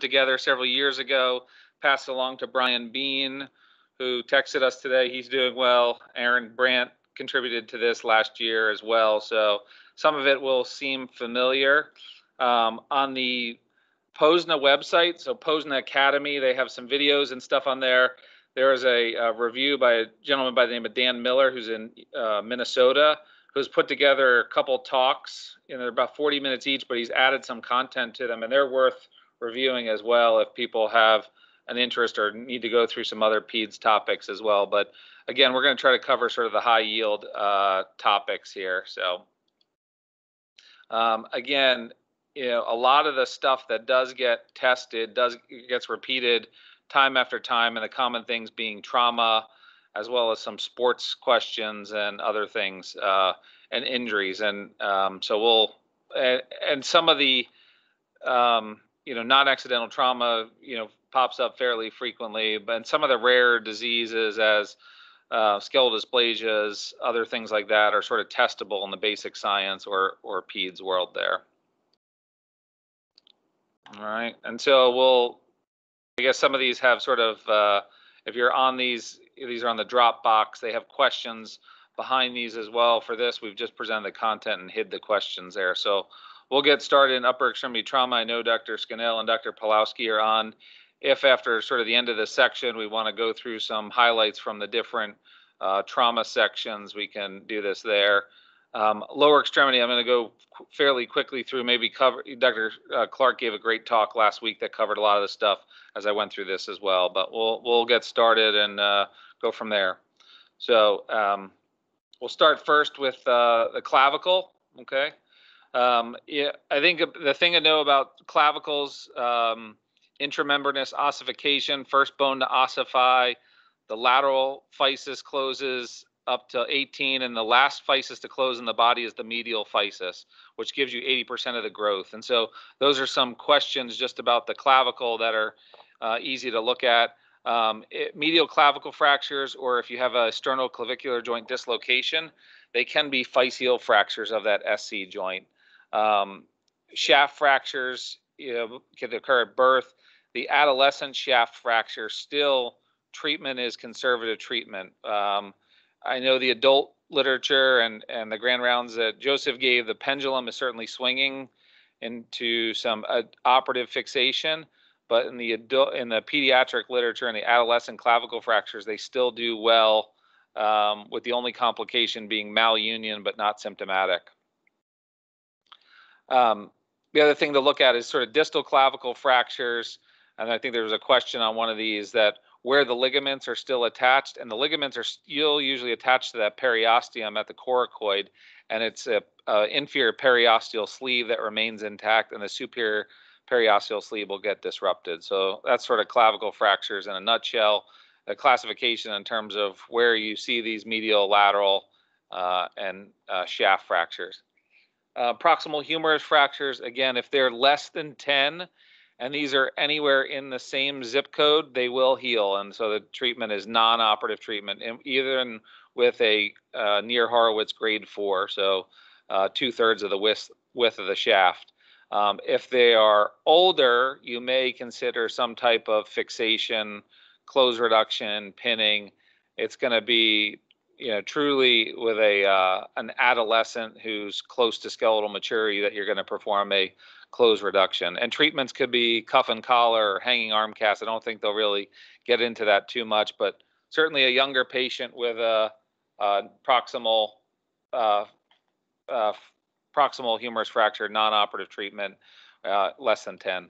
together several years ago, passed along to Brian Bean, who texted us today. He's doing well. Aaron Brandt contributed to this last year as well. So some of it will seem familiar. Um, on the POSNA website, so POSNA Academy, they have some videos and stuff on there. There is a, a review by a gentleman by the name of Dan Miller, who's in uh, Minnesota, who's put together a couple talks. You know, they're about 40 minutes each, but he's added some content to them, and they're worth reviewing as well if people have an interest or need to go through some other PEDS topics as well. But again, we're going to try to cover sort of the high yield uh, topics here. So um, again, you know, a lot of the stuff that does get tested does gets repeated time after time, and the common things being trauma, as well as some sports questions and other things uh, and injuries. And um, so we'll and, and some of the um, you know non-accidental trauma you know pops up fairly frequently, but some of the rare diseases as uh, skeletal dysplasias, other things like that are sort of testable in the basic science or or PEDS world there. All right, and so we'll, I guess some of these have sort of, uh, if you're on these, these are on the Dropbox, they have questions behind these as well. For this, we've just presented the content and hid the questions there. So we'll get started in upper extremity trauma. I know Dr. Scannell and Dr. Pawlowski are on. If after sort of the end of this section, we want to go through some highlights from the different uh, trauma sections, we can do this there. Um, lower extremity, I'm going to go fairly quickly through. Maybe cover. Dr. Uh, Clark gave a great talk last week that covered a lot of the stuff as I went through this as well. But we'll we'll get started and uh, go from there. So um, we'll start first with uh, the clavicle. Okay. Um, I think the thing to know about clavicles, um, intramembranous ossification, first bone to ossify. The lateral physis closes up to 18, and the last physis to close in the body is the medial physis, which gives you 80% of the growth. And so those are some questions just about the clavicle that are uh, easy to look at. Um, it, medial clavicle fractures, or if you have a sternoclavicular joint dislocation, they can be physeal fractures of that SC joint. Um, shaft fractures you know, can occur at birth. The adolescent shaft fracture still treatment is conservative treatment. Um, I know the adult literature and and the grand rounds that Joseph gave, the pendulum is certainly swinging into some uh, operative fixation, but in the adult in the pediatric literature and the adolescent clavicle fractures, they still do well, um, with the only complication being malunion, but not symptomatic. Um, the other thing to look at is sort of distal clavicle fractures, and I think there was a question on one of these that where the ligaments are still attached, and the ligaments are still usually attached to that periosteum at the coracoid, and it's a, a inferior periosteal sleeve that remains intact, and the superior periosteal sleeve will get disrupted. So that's sort of clavicle fractures in a nutshell. A classification in terms of where you see these medial, lateral, uh, and uh, shaft fractures. Uh, proximal humerus fractures, again, if they're less than 10, and these are anywhere in the same zip code, they will heal. And so the treatment is non-operative treatment, either in, with a uh, Neer Horwitz grade four, so uh, two thirds of the width, width of the shaft. Um, if they are older, you may consider some type of fixation, close reduction, pinning. It's going to be, you know, truly with a uh, an adolescent who's close to skeletal maturity that you're going to perform a close reduction. And treatments could be cuff and collar or hanging arm cast. I don't think they'll really get into that too much, but certainly a younger patient with a, a proximal uh, uh, proximal humerus fracture, non-operative treatment, uh, less than 10.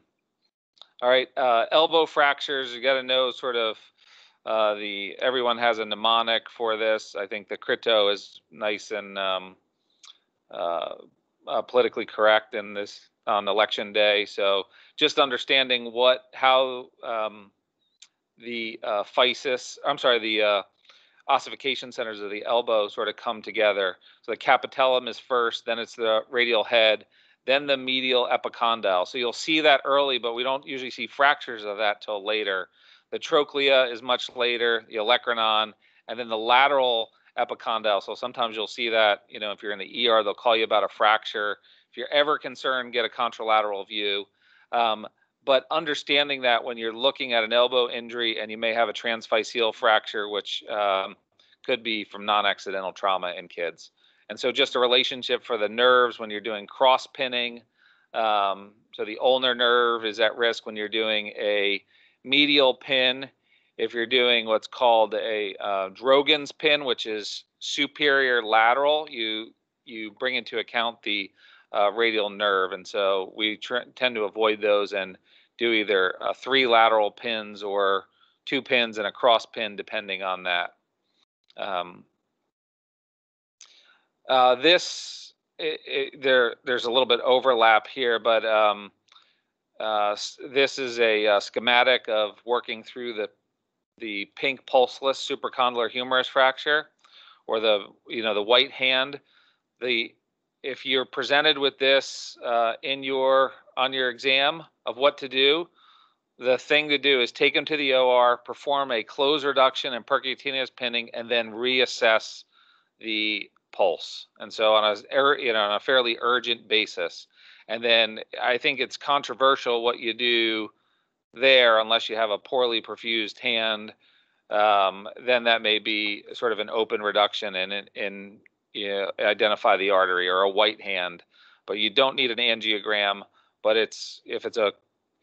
All right, uh, elbow fractures, you got to know sort of uh, the, everyone has a mnemonic for this. I think the crypto is nice and um, uh, politically correct in this on election day. So just understanding what how um, the uh, physis, I'm sorry, the uh, ossification centers of the elbow sort of come together. So the capitellum is first, then it's the radial head, then the medial epicondyle. So you'll see that early, but we don't usually see fractures of that till later. The trochlea is much later, the olecranon, and then the lateral epicondyle. So sometimes you'll see that, you know, if you're in the ER, they'll call you about a fracture if you're ever concerned, get a contralateral view. Um, but understanding that when you're looking at an elbow injury and you may have a transphyseal fracture, which um, could be from non-accidental trauma in kids. And so just a relationship for the nerves when you're doing cross pinning. Um, so the ulnar nerve is at risk when you're doing a medial pin. If you're doing what's called a uh, Dorgan's pin, which is superior lateral, you you bring into account the uh, radial nerve, and so we tr- tend to avoid those and do either uh, three lateral pins or two pins and a cross pin, depending on that. Um, uh, this it, it, there there's a little bit overlap here, but um, uh, this is a, a, uh, schematic of working through the the pink pulseless supracondylar humerus fracture, or the you know the white hand. The if you're presented with this uh, in your on your exam of what to do, the thing to do is take them to the OR, perform a close reduction and percutaneous pinning, and then reassess the pulse. And so on a you know on a fairly urgent basis. And then I think it's controversial what you do there unless you have a poorly perfused hand. Um, then that may be sort of an open reduction and in, in you know, identify the artery or a white hand. But you don't need an angiogram. But it's if it's a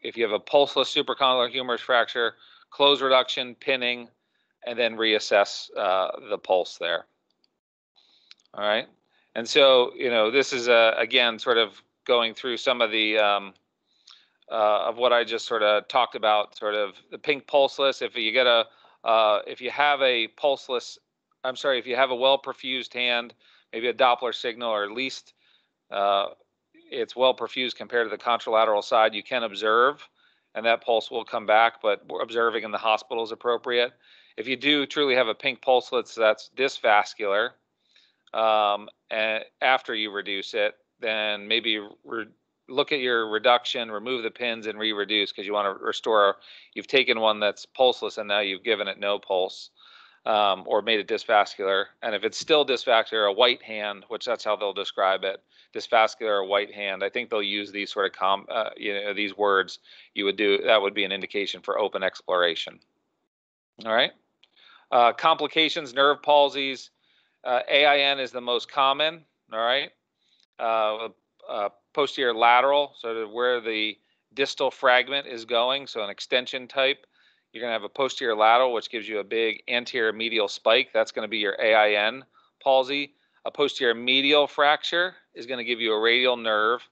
if you have a pulseless supracondylar humerus fracture, close reduction, pinning, and then reassess uh, the pulse there. All right. And so, you know, this is, uh, again, sort of going through some of the, um, uh, of what I just sort of talked about, sort of the pink pulseless. If you get a, uh, if you have a pulseless, I'm sorry, if you have a well perfused hand, maybe a Doppler signal, or at least uh, it's well perfused compared to the contralateral side, you can observe, and that pulse will come back. But observing in the hospital is appropriate. If you do truly have a pink pulseless that's dysvascular, um, and after you reduce it, then maybe re- look at your reduction, remove the pins, and re-reduce because you want to restore. You've taken one that's pulseless and now you've given it no pulse um, or made it dysvascular. And if it's still dysvascular, a white hand, which that's how they'll describe it, dysvascular or white hand. I think they'll use these sort of com, uh, you know, these words. You would do that would be an indication for open exploration. All right. Uh, complications, nerve palsies. Uh, AIN is the most common. All right. Uh, uh, posterior lateral, so where the distal fragment is going, so an extension type. You're going to have a posterior lateral, which gives you a big anterior medial spike. That's going to be your AIN palsy. A posterior medial fracture is going to give you a radial nerve,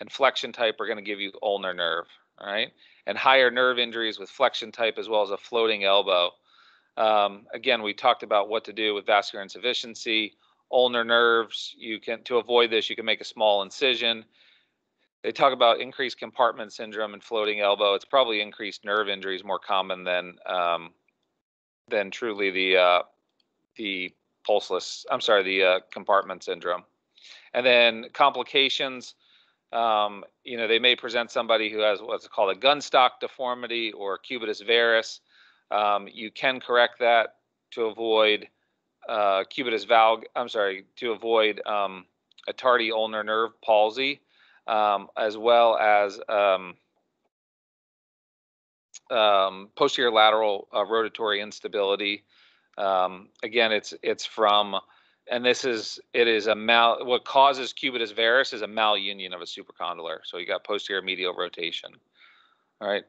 and flexion type are going to give you ulnar nerve. All right, and higher nerve injuries with flexion type as well as a floating elbow. Um, again, we talked about what to do with vascular insufficiency, ulnar nerves. You can to avoid this, you can make a small incision they talk about increased compartment syndrome and floating elbow. It's probably increased nerve injuries more common than um, than truly the uh, the pulseless. I'm sorry, the uh, compartment syndrome. And then complications. Um, you know, they may present somebody who has what's called a gunstock deformity or cubitus varus. Um, you can correct that to avoid uh, cubitus valg. I'm sorry, to avoid um, a tardy ulnar nerve palsy um, as well as um, um, posterior lateral uh, rotatory instability. Um, again, it's it's from, and this is it is a mal. What causes cubitus varus is a malunion of a supracondylar. So you got posterior medial rotation. All right.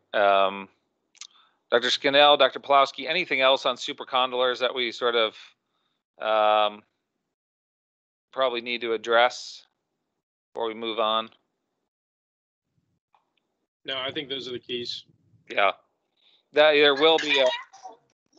Dr. Scannell, Dr. Pawlowski, anything else on supracondylars that we sort of um, probably need to address before we move on? No, I think those are the keys. Yeah, that there will be a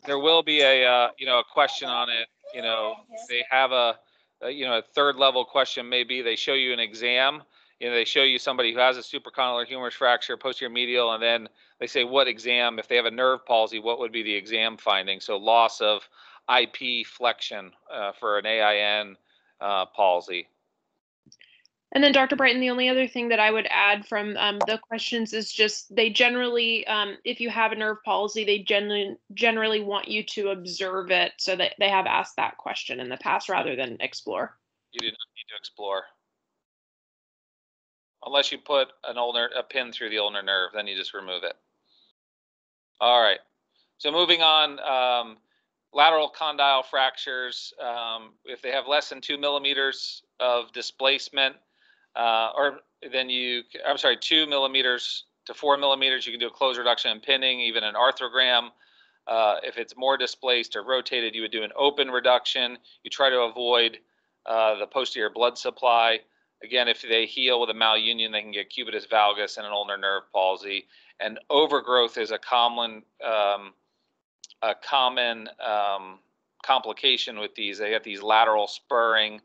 there will be a uh, you know a question on it. You know, they have a, a you know a third level question. Maybe they show you an exam. You know, they show you somebody who has a supracondylar humerus fracture, posterior medial, and then they say what exam. If they have a nerve palsy, what would be the exam finding? So loss of IP flexion uh, for an AIN uh, palsy. And then, Dr. Brighton, the only other thing that I would add from um, the questions is just they generally, um, if you have a nerve palsy, they generally generally want you to observe it, so that they have asked that question in the past rather than explore. You do not need to explore. unless you put an ulnar, a pin through the ulnar nerve, then you just remove it. All right. So moving on, um, lateral condyle fractures, um, if they have less than two millimeters of displacement, uh, or then you, I'm sorry, two millimeters to four millimeters, you can do a closed reduction and pinning, even an arthrogram. Uh, if it's more displaced or rotated, you would do an open reduction. You try to avoid uh, the posterior blood supply. Again, if they heal with a malunion, they can get cubitus valgus and an ulnar nerve palsy. And overgrowth is a common um, a common um, complication with these. They get these lateral spurring,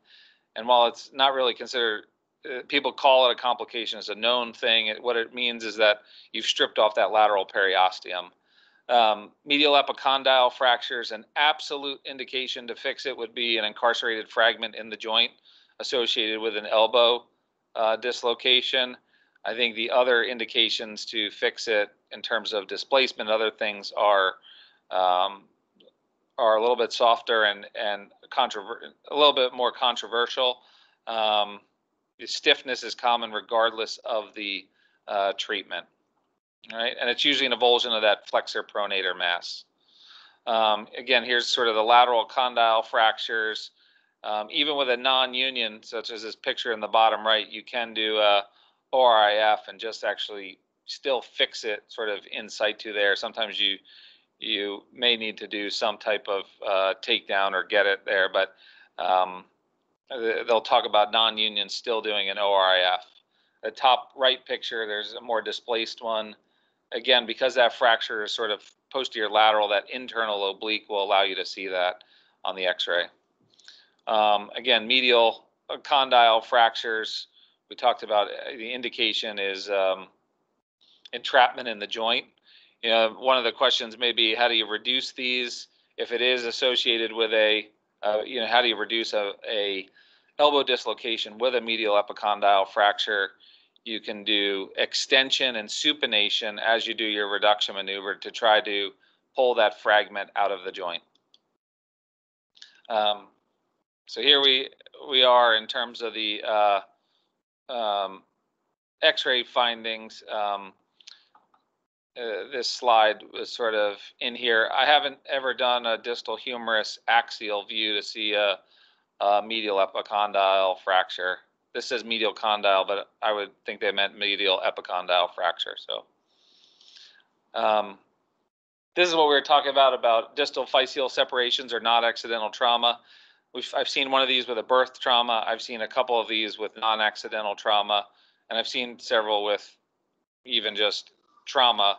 and while it's not really considered, uh, people call it a complication. It's a known thing. It, what it means is that you've stripped off that lateral periosteum. Um, medial epicondyle fractures, an absolute indication to fix it would be an incarcerated fragment in the joint associated with an elbow uh, dislocation. I think the other indications to fix it in terms of displacement, other things are um, are a little bit softer and and controver- a little bit more controversial. Um, stiffness is common regardless of the uh, treatment, right? And it's usually an avulsion of that flexor pronator mass. Um, again, here's sort of the lateral condyle fractures. Um, even with a non-union, such as this picture in the bottom right, you can do a ORIF and just actually still fix it sort of in situ there. Sometimes you you may need to do some type of uh, takedown or get it there, but um, they'll talk about non-union still doing an ORIF. The top right picture, there's a more displaced one. Again, because that fracture is sort of posterior lateral, that internal oblique will allow you to see that on the x-ray. Um, again, medial condyle fractures, we talked about uh, the indication is um, entrapment in the joint you know, one of the questions may be how do you reduce these if it is associated with a, uh, you know, how do you reduce a, a elbow dislocation with a medial epicondyle fracture? You can do extension and supination as you do your reduction maneuver to try to pull that fragment out of the joint. Um, so here we we are in terms of the uh, um, X-ray findings. Um, uh, this slide was sort of in here. I haven't ever done a distal humerus axial view to see a, a medial epicondyle fracture. This says medial condyle, but I would think they meant medial epicondyle fracture. So um, this is what we were talking about, about distal physeal separations or not accidental trauma. We've, I've seen one of these with a birth trauma. I've seen a couple of these with non-accidental trauma, and I've seen several with even just trauma.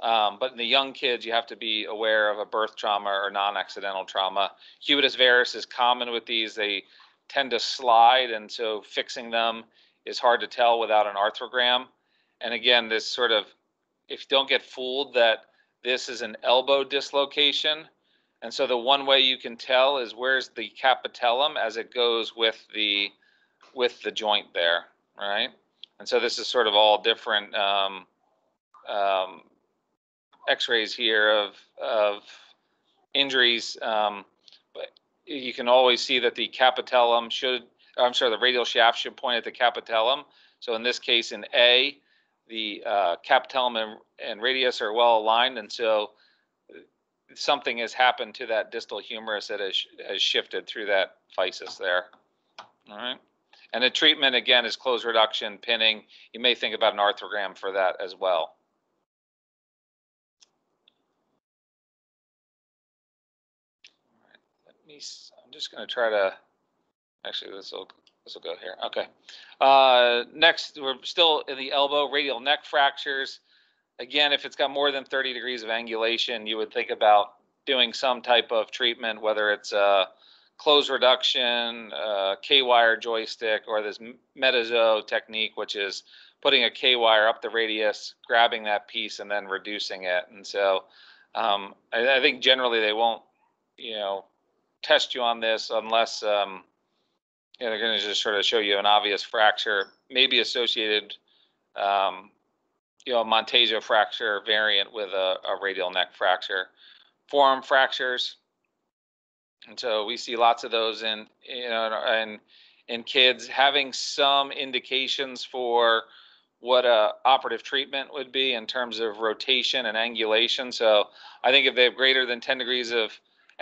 Um, but in the young kids, you have to be aware of a birth trauma or non-accidental trauma. Cubitus varus is common with these. They tend to slide, and so fixing them is hard to tell without an arthrogram. And again, this sort of, if you don't get fooled that this is an elbow dislocation, and so the one way you can tell is where's the capitellum as it goes with the with the joint there, right? And so this is sort of all different um, um, X-rays here of of injuries, um, but you can always see that the capitellum should. I'm sorry, the radial shaft should point at the capitellum. So in this case, in A, the uh, capitellum and, and radius are well aligned, and so something has happened to that distal humerus that has, has shifted through that physis there. All right. And the treatment again is closed reduction, pinning. You may think about an arthrogram for that as well. I'm just going to try to, actually, this will, this will go here. Okay. Uh, next, we're still in the elbow, radial neck fractures. Again, if it's got more than 30 degrees of angulation, you would think about doing some type of treatment, whether it's a close reduction, K-wire joystick, or this Metaizeau technique, which is putting a K-wire up the radius, grabbing that piece, and then reducing it. And so um, I, I, think generally they won't, you know, test you on this unless um, you know, they're going to just sort of show you an obvious fracture, maybe associated, um, you know, a Monteggia fracture variant with a, a radial neck fracture. Forearm fractures, and so we see lots of those in, you know, in in kids, having some indications for what a operative treatment would be in terms of rotation and angulation. So I think if they have greater than 10 degrees of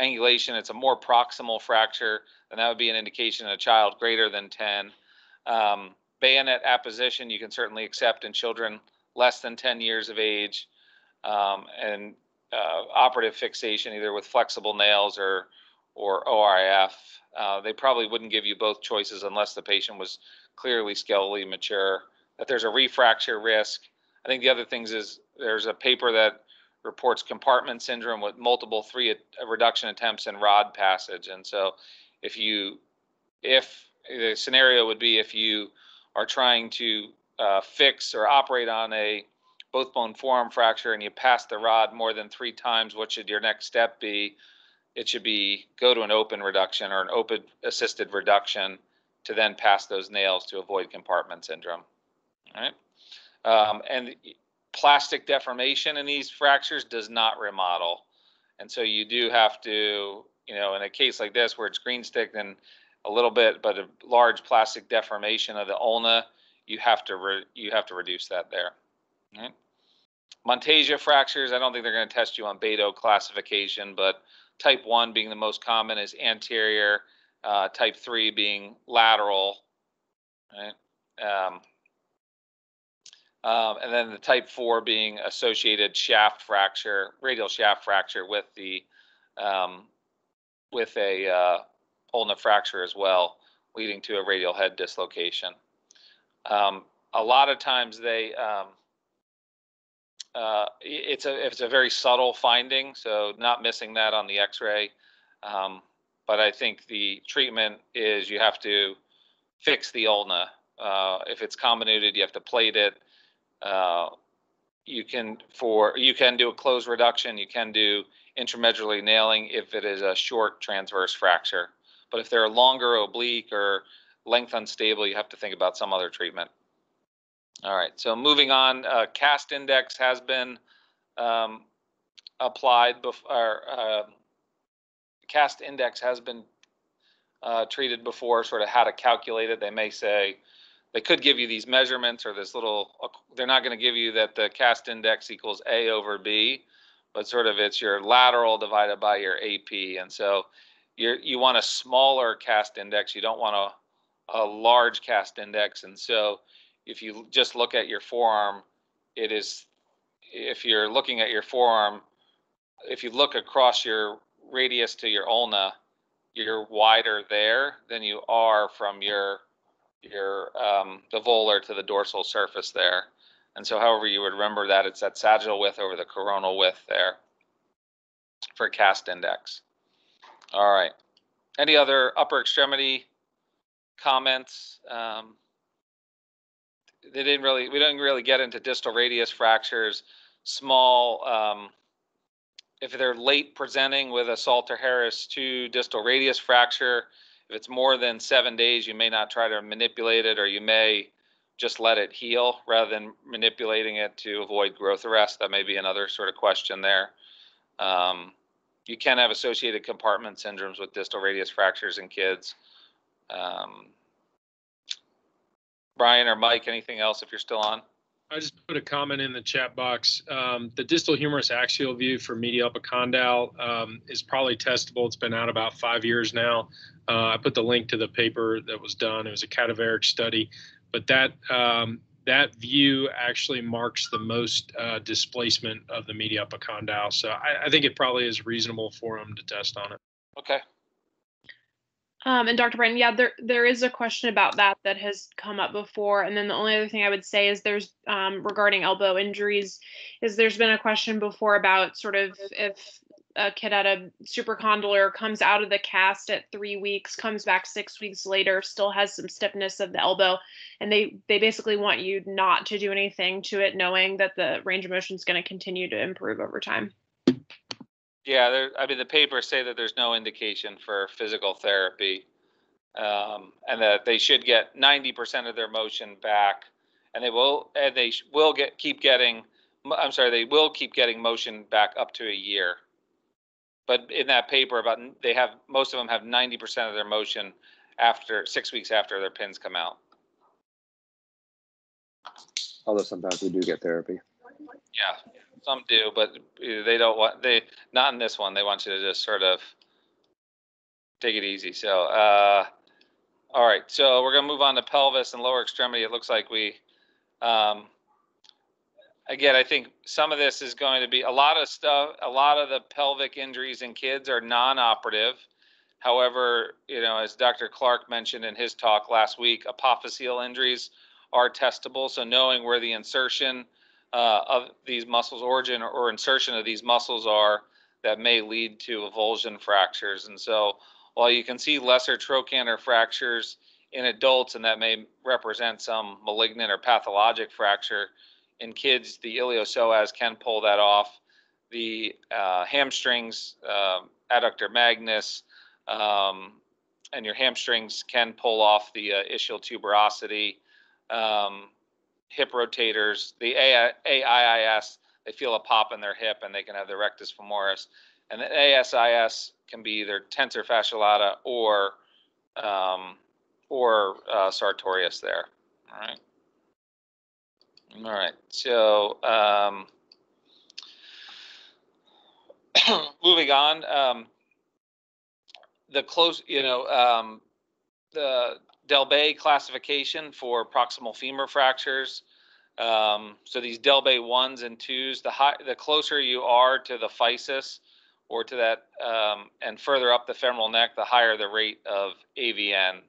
angulation, it's a more proximal fracture, and that would be an indication in a child greater than 10. Um, bayonet apposition you can certainly accept in children less than 10 years of age, um, and uh, operative fixation either with flexible nails or or ORIF. Uh, they probably wouldn't give you both choices unless the patient was clearly skeletally mature. That there's a refracture risk. I think the other things is there's a paper that reports compartment syndrome with multiple three reduction attempts and rod passage. And so if you, if the scenario would be if you are trying to uh, fix or operate on a both bone forearm fracture and you pass the rod more than three times, what should your next step be? It should be go to an open reduction or an open assisted reduction to then pass those nails to avoid compartment syndrome. All right. Um, and plastic deformation in these fractures does not remodel. And so you do have to, you know, in a case like this where it's green stick and a little bit, but a large plastic deformation of the ulna, you have to re- you have to reduce that there. Right? Monteggia fractures, I don't think they're going to test you on Bado classification, but type 1 being the most common is anterior, uh, type 3 being lateral, right? Um, um, and then the type 4 being associated shaft fracture, radial shaft fracture with the um, with a uh, ulna fracture as well, leading to a radial head dislocation. Um, a lot of times they um, uh, it's a it's a very subtle finding, so not missing that on the X-ray. Um, but I think the treatment is you have to fix the ulna. Uh, if it's comminuted, you have to plate it. Uh, you can for you can do a closed reduction. You can do intramedullary nailing if it is a short transverse fracture. But if they're longer oblique or length unstable, you have to think about some other treatment. All right, so moving on, uh, cast index has been um, applied before, uh, cast index has been uh, treated before, sort of how to calculate it. They may say, they could give you these measurements or this little, they're not going to give you that the cast index equals A over B, but sort of it's your lateral divided by your AP. And so you you want a smaller cast index. You don't want a, a large cast index. And so if you just look at your forearm, it is, if you're looking at your forearm, if you look across your radius to your ulna, you're wider there than you are from your your um, the volar to the dorsal surface there. And so, however you would remember that, it's that sagittal width over the coronal width there for cast index. All right. Any other upper extremity comments? Um, they didn't really, we didn't really get into distal radius fractures, small, um, if they're late presenting with a Salter Harris 2 distal radius fracture, if it's more than seven days, you may not try to manipulate it or you may just let it heal rather than manipulating it to avoid growth arrest. That may be another sort of question there. Um, you can have associated compartment syndromes with distal radius fractures in kids. Um, Brian or Mike, anything else if you're still on? I just put a comment in the chat box. Um, the distal humerus axial view for medial epicondyle um, is probably testable. It's been out about five years now. Uh, I put the link to the paper that was done. It was a cadaveric study, but that um, that view actually marks the most uh, displacement of the medial epicondyle. So I, I think it probably is reasonable for them to test on it. Okay. Um, and Dr. Brennan, yeah, there there is a question about that that has come up before. And then the only other thing I would say is there's um, regarding elbow injuries, is there's been a question before about sort of if a kid at a supracondylar comes out of the cast at three weeks, comes back six weeks later, still has some stiffness of the elbow, and they they basically want you not to do anything to it, knowing that the range of motion is going to continue to improve over time. Yeah, there, I mean, the papers say that there's no indication for physical therapy, um, and that they should get 90% of their motion back, and they will, and they will get keep getting. I'm sorry, they will keep getting motion back up to a year. But in that paper, about they have most of them have 90% of their motion after six weeks after their pins come out. Although sometimes we do get therapy. Yeah, some do, but they don't want they not in this one. They want you to just sort of take it easy. So, uh, all right. So we're gonna move on to pelvis and lower extremity. It looks like we, um, again, I think some of this is going to be a lot of stuff. A lot of the pelvic injuries in kids are non-operative. However, you know, as Dr. Clark mentioned in his talk last week, apophyseal injuries are testable. So knowing where the insertion uh, of these muscles, origin or, insertion of these muscles are, that may lead to avulsion fractures. And so while you can see lesser trochanter fractures in adults, and that may represent some malignant or pathologic fracture, in kids, the iliopsoas can pull that off. The uh, hamstrings, uh, adductor magnus, um, and your hamstrings can pull off the uh, ischial tuberosity. Um, hip rotators, the AIIS, they feel a pop in their hip and they can have the rectus femoris. And the ASIS can be either tensor fasciae lata or um, or uh, sartorius there. All right. All right. So um, moving on, um, the close, you know, um, the Delbet classification for proximal femur fractures. Um, so these Delbet ones and twos, the high, the closer you are to the physis or to that, um, and further up the femoral neck, the higher the rate of AVN.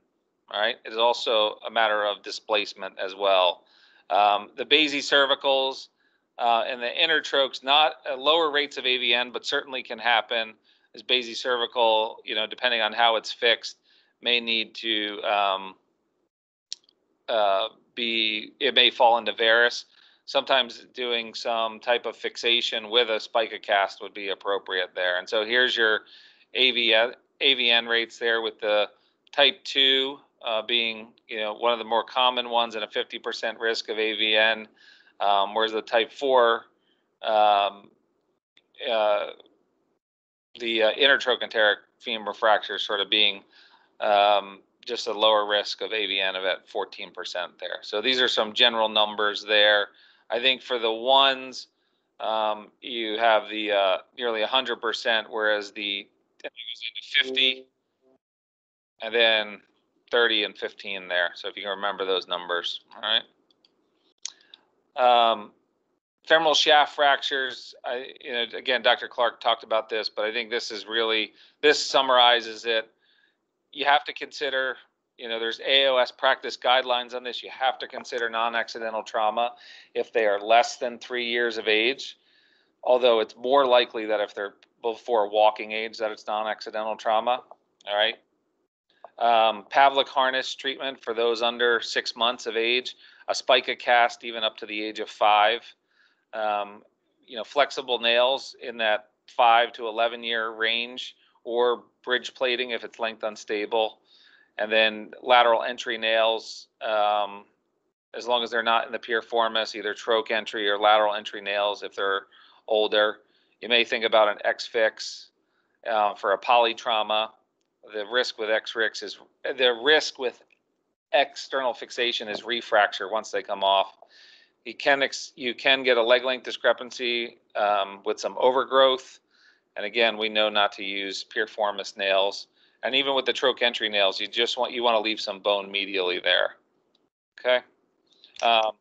All right. It is also a matter of displacement as well. Um, the basicervicals uh, and the intertrochanteric, not uh, lower rates of AVN, but certainly can happen Is as cervical, you know, depending on how it's fixed, may need to um, uh, be, it may fall into varus. Sometimes doing some type of fixation with a spica cast would be appropriate there. And so here's your AVN, AVN rates there with the type 2 uh, being you know one of the more common ones and a 50% risk of AVN, um, whereas the type 4 um, uh, the uh, intertrochanteric femur fracture sort of being um, just a lower risk of AVN of at 14% there. So these are some general numbers there. I think for the ones, um, you have the uh, nearly 100%, whereas the 50, and then 30 and 15 there. So if you can remember those numbers, all right. Um, femoral shaft fractures. I, you know, again, Dr. Clark talked about this, but I think this is really this summarizes it. You have to consider, you know, there's AOS practice guidelines on this. You have to consider non-accidental trauma if they are less than three years of age. Although it's more likely that if they're before walking age, that it's non-accidental trauma. All right. Um, Pavlik harness treatment for those under six months of age, a spica cast even up to the age of five um, you know, flexible nails in that five to 11 year range or bridge plating if it's length unstable. And then lateral entry nails, um, as long as they're not in the piriformis, either troch entry or lateral entry nails if they're older. You may think about an X-fix uh, for a polytrauma. The risk with X-fix is the risk with external fixation is refracture once they come off you can ex- you can get a leg length discrepancy um, with some overgrowth. And again, we know not to use piriformis nails. And even with the trochentry nails, you just want you want to leave some bone medially there. Okay. Um,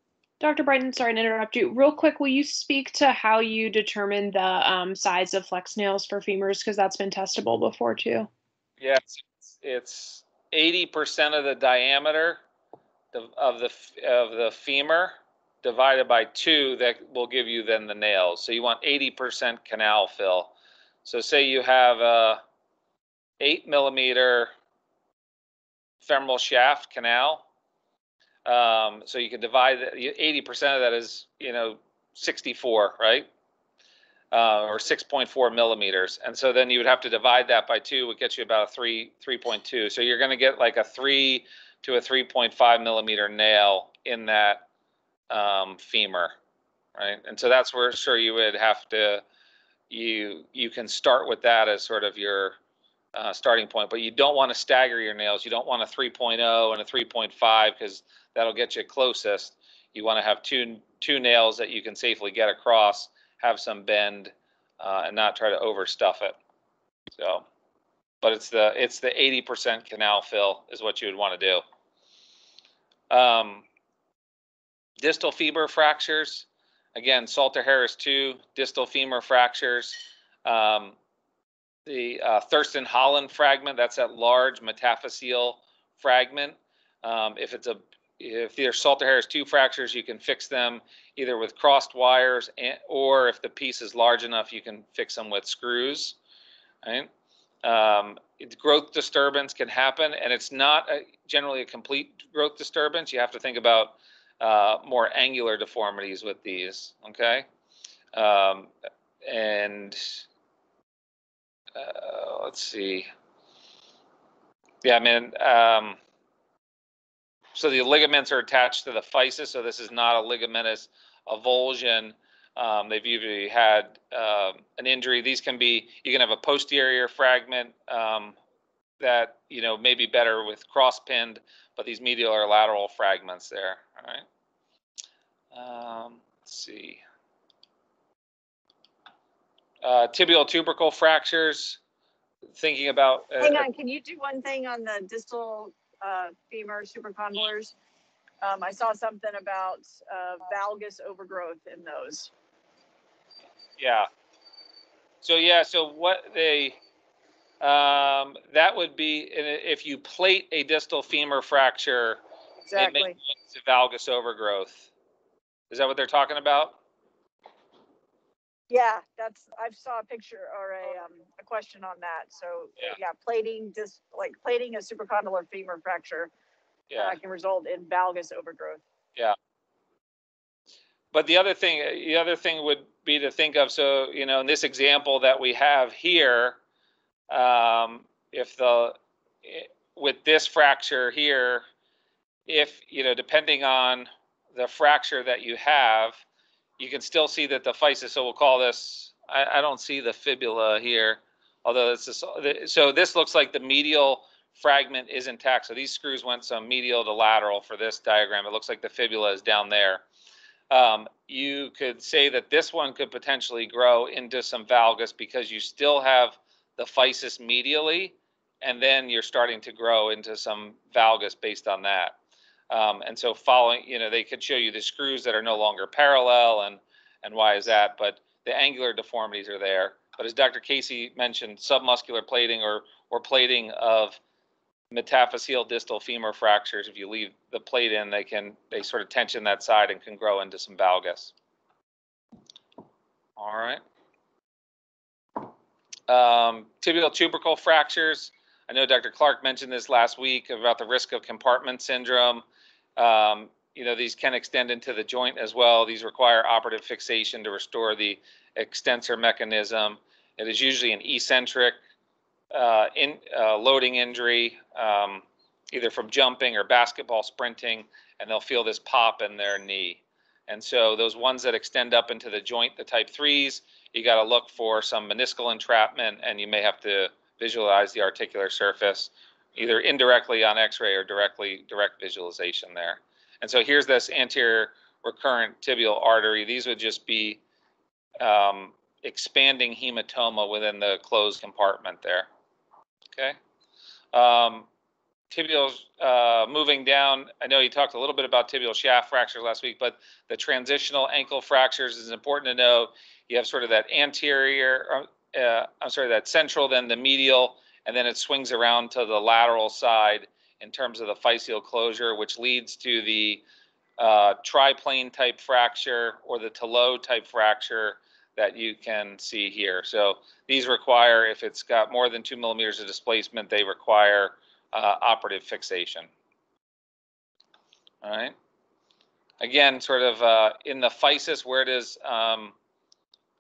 Dr. Brighton, sorry to interrupt you. Real quick, will you speak to how you determine the um, size of flex nails for femurs? Because that's been testable before too. Yes, it's eighty percent of the diameter of the of the femur divided by two, that will give you then the nails. So you want 80% canal fill. So say you have a eight millimeter femoral shaft canal. Um, so you can divide 80% of that is, you know, 64, right? Uh, or 6.4 millimeters. And so then you would have to divide that by two, would get you about a three, 3.2. So you're going to get like a three to a 3.5 millimeter nail in that um, femur, right? And so that's where sure you would have to you you can start with that as sort of your uh, starting point, but you don't want to stagger your nails. You don't want a 3.0 and a 3.5 because that'll get you closest. You want to have two two nails that you can safely get across, have some bend, uh, and not try to overstuff it. So, but it's the it's the 80% canal fill is what you would want to do. Um, distal femur fractures. Again, Salter Harris 2, distal femur fractures. Um, the uh, Thurstan Holland fragment, that's that large metaphyseal fragment. Um, if it's a if there's Salter Harris 2 fractures, you can fix them either with crossed wires and, or if the piece is large enough, you can fix them with screws. Right? Um, growth disturbance can happen, and it's not a, generally a complete growth disturbance. You have to think about uh, more angular deformities with these. Okay, um, and uh, let's see. Yeah, I mean, um, so the ligaments are attached to the physis. So this is not a ligamentous avulsion. Um, they've usually had uh, an injury. These can be, you can have a posterior fragment um, that, you know, may be better with cross pinned, but these medial or lateral fragments there. All right. Um, let's see. Uh, tibial tubercle fractures. Thinking about. Uh, Hang on, can you do one thing on the distal uh, femur supracondyls? Um, I saw something about uh, valgus overgrowth in those. Yeah. So yeah, so what they um, that would be if you plate a distal femur fracture, exactly. it makes valgus overgrowth. Is that what they're talking about? Yeah, that's I saw a picture or a um, a question on that. So yeah, yeah plating just like plating a supracondylar femur fracture yeah. Uh, can result in valgus overgrowth. Yeah. But the other thing, the other thing would be to think of. So you know, in this example that we have here, um, if the with this fracture here, if you know, depending on the fracture that you have, you can still see that the physis, so we'll call this, I, I don't see the fibula here, although it's this, so this looks like the medial fragment is intact. So these screws went some medial to lateral for this diagram. It looks like the fibula is down there. Um, you could say that this one could potentially grow into some valgus because you still have the physis medially, and then you're starting to grow into some valgus based on that. Um, and so following, you know, they could show you the screws that are no longer parallel and, and why is that, but the angular deformities are there. But as Dr. Casey mentioned, submuscular plating or, or plating of metaphyseal distal femur fractures, if you leave the plate in, they can, they sort of tension that side and can grow into some valgus. All right. Um, tibial tubercle fractures. I know Dr. Clark mentioned this last week about the risk of compartment syndrome. Um, you know, these can extend into the joint as well. These require operative fixation to restore the extensor mechanism. It is usually an eccentric uh, in, uh, loading injury, um, either from jumping or basketball sprinting, and they'll feel this pop in their knee. And so those ones that extend up into the joint, the type threes, you got to look for some meniscal entrapment, and you may have to visualize the articular surface either indirectly on x-ray or directly direct visualization there. And so here's this anterior recurrent tibial artery. These would just be um, expanding hematoma within the closed compartment there. Okay. Um, tibial uh, moving down. I know you talked a little bit about tibial shaft fractures last week, but the transitional ankle fractures is important to know. You have sort of that anterior, uh, uh I'm sorry, that central, then the medial, and then it swings around to the lateral side in terms of the physeal closure, which leads to the uh, triplane type fracture or the Tillaux type fracture that you can see here. So these require, if it's got more than two millimeters of displacement, they require uh, operative fixation. All right. Again, sort of uh, in the physis, where does um,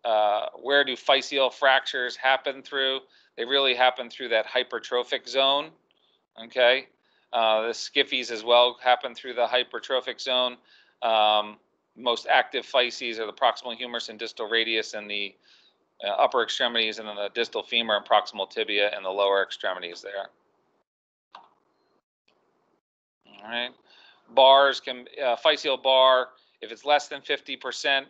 uh, where do physeal fractures happen through? They really happen through that hypertrophic zone. Okay. Uh, the SCFEs as well happen through the hypertrophic zone. Um, most active physes are the proximal humerus and distal radius and the uh, upper extremities and then the distal femur and proximal tibia and the lower extremities there. Right. Bars can, uh, bar, if it's less than 50%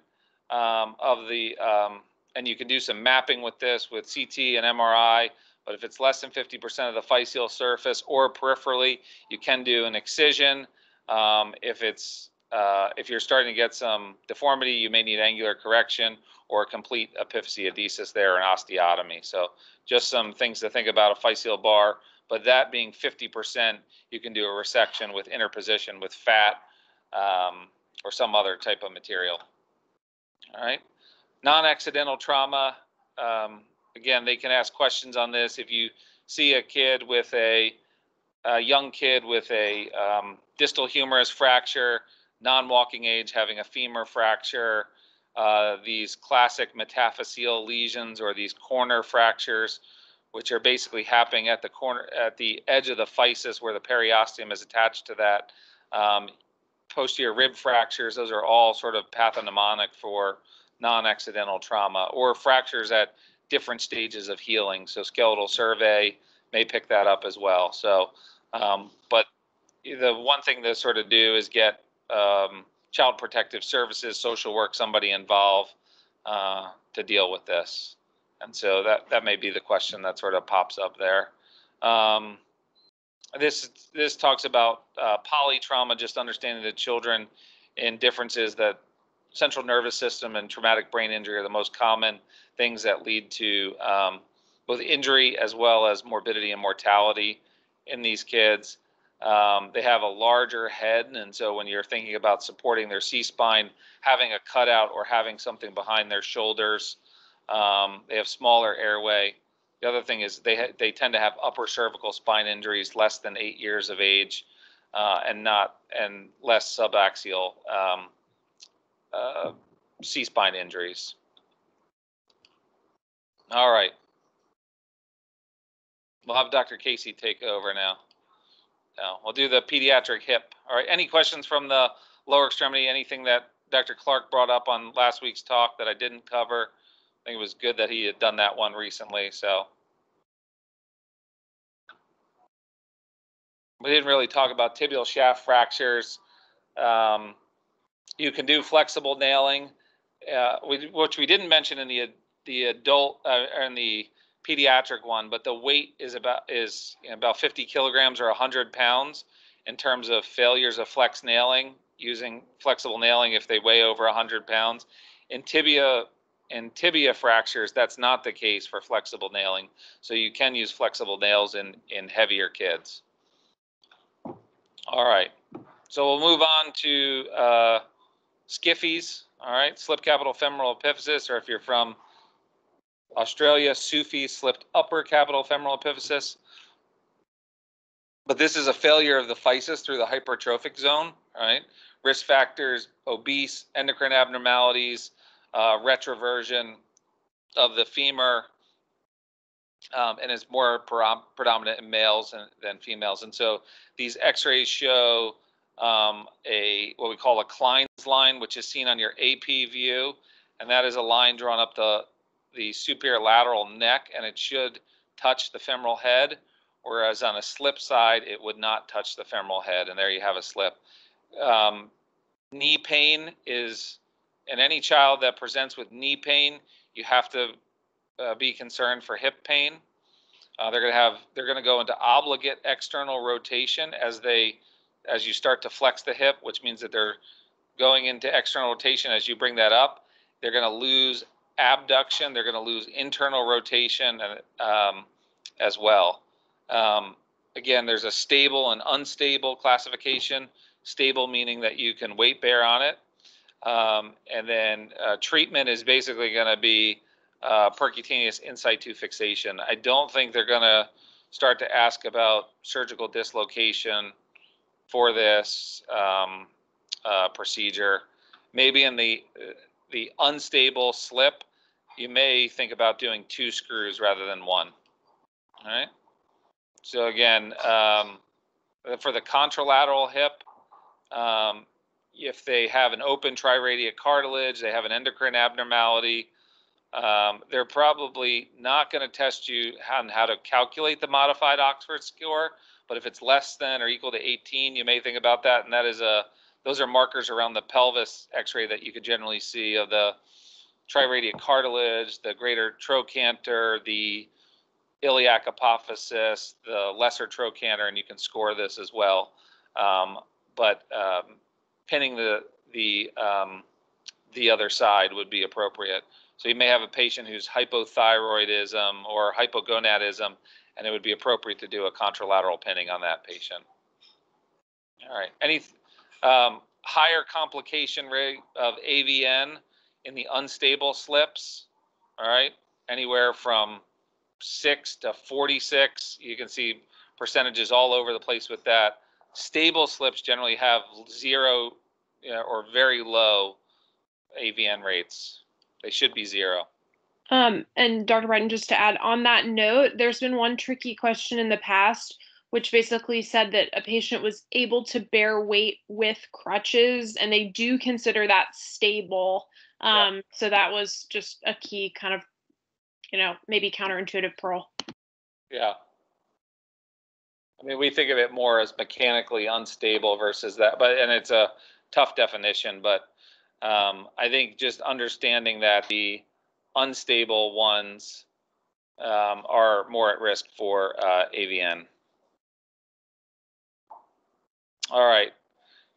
um, of the, um, and you can do some mapping with this with CT and MRI, but if it's less than 50% of the physeal surface or peripherally, you can do an excision. Um, if it's uh, if you're starting to get some deformity, you may need angular correction or complete epiphyseodesis there and osteotomy. So just some things to think about a physeal bar. But that being 50%, you can do a resection with interposition with fat um, or some other type of material. All right. Non-accidental trauma. Um, again, they can ask questions on this. If you see a kid with a, a young kid with a um, distal humerus fracture, non-walking age having a femur fracture, uh, these classic metaphyseal lesions or these corner fractures, which are basically happening at the corner at the edge of the physis where the periosteum is attached to that. Um, posterior rib fractures, those are all sort of pathognomonic for non-accidental trauma or fractures at different stages of healing. So skeletal survey may pick that up as well. So, um, but the one thing to sort of do is get um, child protective services, social work, somebody involved uh, to deal with this. And so that that may be the question that sort of pops up there. Um, this this talks about uh, polytrauma, just understanding the children in differences that central nervous system and traumatic brain injury are the most common things that lead to um, both injury as well as morbidity and mortality in these kids. Um, they have a larger head, and so when you're thinking about supporting their C spine, having a cutout or having something behind their shoulders, um, they have smaller airway. The other thing is they ha- they tend to have upper cervical spine injuries less than eight years of age, uh, and not and less subaxial um, uh, C spine injuries. All right. We'll have Dr. Casey take over now. No, we'll do the pediatric hip. All right. Any questions from the lower extremity? Anything that Dr. Clark brought up on last week's talk that I didn't cover? Think it was good that he had done that one recently. So we didn't really talk about tibial shaft fractures. Um, you can do flexible nailing, uh, which we didn't mention in the the adult uh, in the pediatric one, but the weight is about is you know, about 50 kilograms or 100 pounds in terms of failures of flex nailing using flexible nailing if they weigh over 100 pounds. In tibia in tibia fractures, that's not the case for flexible nailing. So you can use flexible nails in in heavier kids. All right, so we'll move on to uh, SCFEs. All right, slip capital femoral epiphysis, or if you're from Australia, SUFE slipped upper capital femoral epiphysis. But this is a failure of the physis through the hypertrophic zone, right? Risk factors, obese, endocrine abnormalities, uh, retroversion of the femur, um, and is more predominant in males than, than females. And so these x-rays show um, a what we call a Klein's line, which is seen on your AP view, and that is a line drawn up the the superior lateral neck and it should touch the femoral head, whereas on a slip side, it would not touch the femoral head. And there you have a slip. Um, knee pain is, in any child that presents with knee pain, you have to uh, be concerned for hip pain. Uh, they're going to have, they're going to go into obligate external rotation as they, as you start to flex the hip, which means that they're going into external rotation as you bring that up. They're going to lose abduction. They're going to lose internal rotation um, as well. Um, again, there's a stable and unstable classification. Stable meaning that you can weight bear on it. Um, and then uh, treatment is basically going to be uh, percutaneous in situ fixation. I don't think they're going to start to ask about surgical dislocation for this um, uh, procedure. Maybe in the the unstable slip, you may think about doing two screws rather than one. All right. So again, um, for the contralateral hip, um, if they have an open triradiate cartilage, they have an endocrine abnormality, Um, they're probably not going to test you on how to calculate the modified Oxford score, but if it's less than or equal to 18, you may think about that. And that is a, those are markers around the pelvis x-ray that you could generally see of the triradiate cartilage, the greater trochanter, the iliac apophysis, the lesser trochanter, and you can score this as well. Um, but um, pinning the the um, the other side would be appropriate. So you may have a patient who's hypothyroidism or hypogonadism, and it would be appropriate to do a contralateral pinning on that patient. All right. Any um, higher complication rate of AVN in the unstable slips? All right. Anywhere from six to 46. You can see percentages all over the place with that. Stable slips generally have zero you know, or very low AVN rates. They should be zero. Um, and Dr. Brighton, just to add on that note, there's been one tricky question in the past, which basically said that a patient was able to bear weight with crutches, and they do consider that stable. Um, yeah. So that was just a key kind of, you know, maybe counterintuitive pearl. Yeah. I mean, we think of it more as mechanically unstable versus that, but and it's a tough definition, but um, I think just understanding that the unstable ones um, are more at risk for uh, AVN. All right,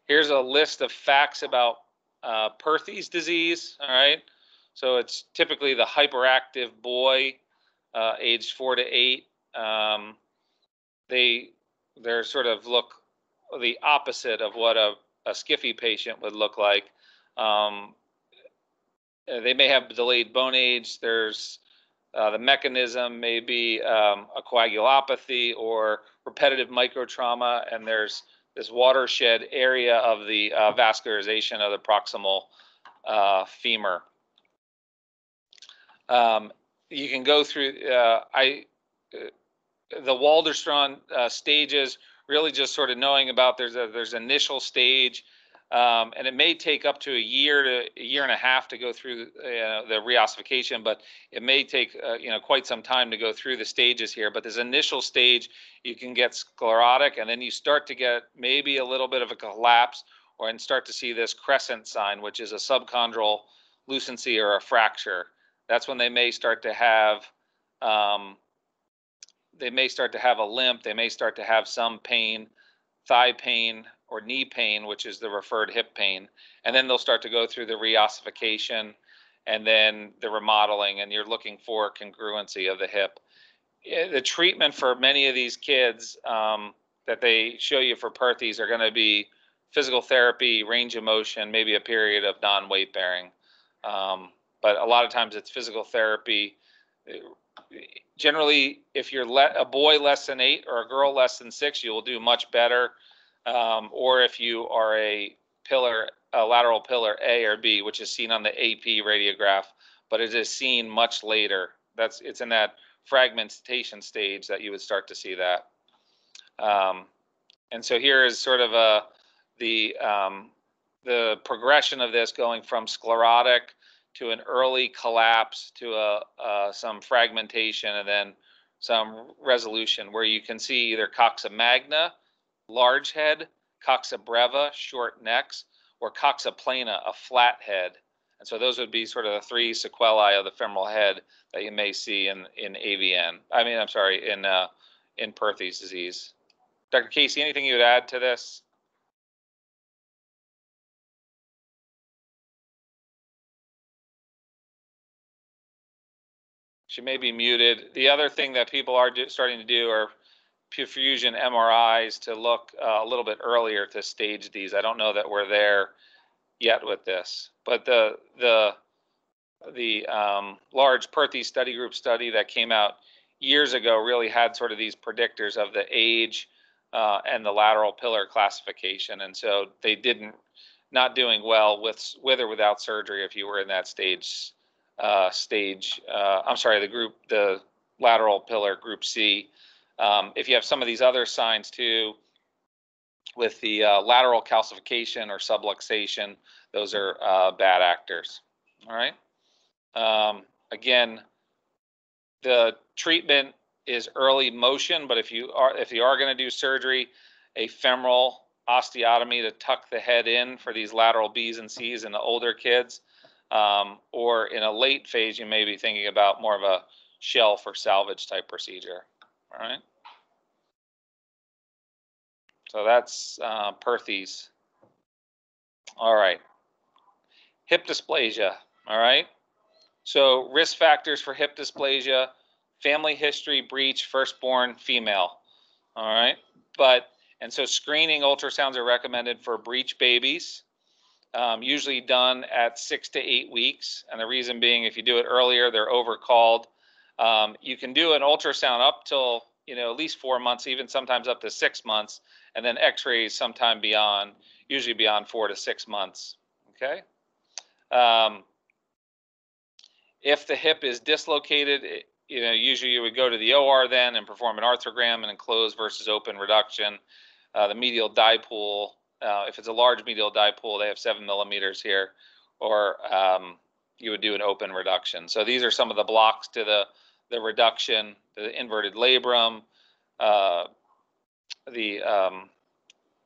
here's a list of facts about uh, Perthes disease. All right, so it's typically the hyperactive boy, uh, aged four to eight. Um, they they're sort of look the opposite of what a, a SCFE patient would look like. Um, uh, they may have delayed bone age. There's uh, the mechanism may be um, a coagulopathy or repetitive microtrauma, and there's this watershed area of the uh, vascularization of the proximal uh, femur. Um, you can go through uh, I uh, the Waldenström stages. Really, just sort of knowing about there's a there's initial stage um, and it may take up to a year to a year and a half to go through uh, the reossification, but it may take uh, you know quite some time to go through the stages here. But this initial stage, you can get sclerotic, and then you start to get maybe a little bit of a collapse, or and start to see this crescent sign, which is a subchondral lucency or a fracture. That's when they may start to have um, they may start to have a limp. They may start to have some pain, thigh pain, or knee pain, which is the referred hip pain. And then they'll start to go through the reossification and then the remodeling, and you're looking for congruency of the hip. The treatment for many of these kids um, that they show you for Perthes are going to be physical therapy, range of motion, maybe a period of non weight bearing. Um, but a lot of times it's physical therapy. Generally, if you're le- a boy less than eight or a girl less than six, you will do much better um, or if you are a pillar, a lateral pillar A or B, which is seen on the AP radiograph, but it is seen much later. That's it's in that fragmentation stage that you would start to see that. Um, and so here is sort of a the um, the progression of this going from sclerotic to an early collapse to a, uh, some fragmentation and then some resolution where you can see either coxa magna large head, coxa breva, short necks, or coxa plana, a flat head. And so those would be sort of the three sequelae of the femoral head that you may see in, in AVN. I mean, I'm sorry, in, uh, in Perthes disease. Dr. Casey, anything you would add to this? She may be muted. The other thing that people are starting to do are perfusion MRIs to look uh, a little bit earlier to stage these. I don't know that we're there yet with this, but the the the um, large Perthes study group study that came out years ago really had sort of these predictors of the age uh, and the lateral pillar classification, and so they didn't not doing well with with or without surgery if you were in that stage uh, stage. Uh, I'm sorry, the group the lateral pillar group C um, if you have some of these other signs too, with the uh, lateral calcification or subluxation, those are uh, bad actors. All right. Um, again, the treatment is early motion, but if you are if you are going to do surgery, a femoral osteotomy to tuck the head in for these lateral B's and C's in the older kids, um, or in a late phase, you may be thinking about more of a shelf or salvage type procedure. All right. So that's uh, Perthes. All right. Hip dysplasia. All right. So risk factors for hip dysplasia, family history, breech, firstborn, female. All right. But, and so screening ultrasounds are recommended for breech babies, um, usually done at six to eight weeks. And the reason being, if you do it earlier, they're overcalled. Um, you can do an ultrasound up till, you know, at least four months, even sometimes up to six months, and then x-rays sometime beyond, usually beyond four to six months. Okay. Um, if the hip is dislocated, it, you know, usually you would go to the OR then and perform an arthrogram and enclose versus open reduction. Uh, the medial dye pool, uh, if it's a large medial dye pool, they have seven millimeters here, or um, you would do an open reduction. So these are some of the blocks to the, the reduction, the inverted labrum, uh, the um,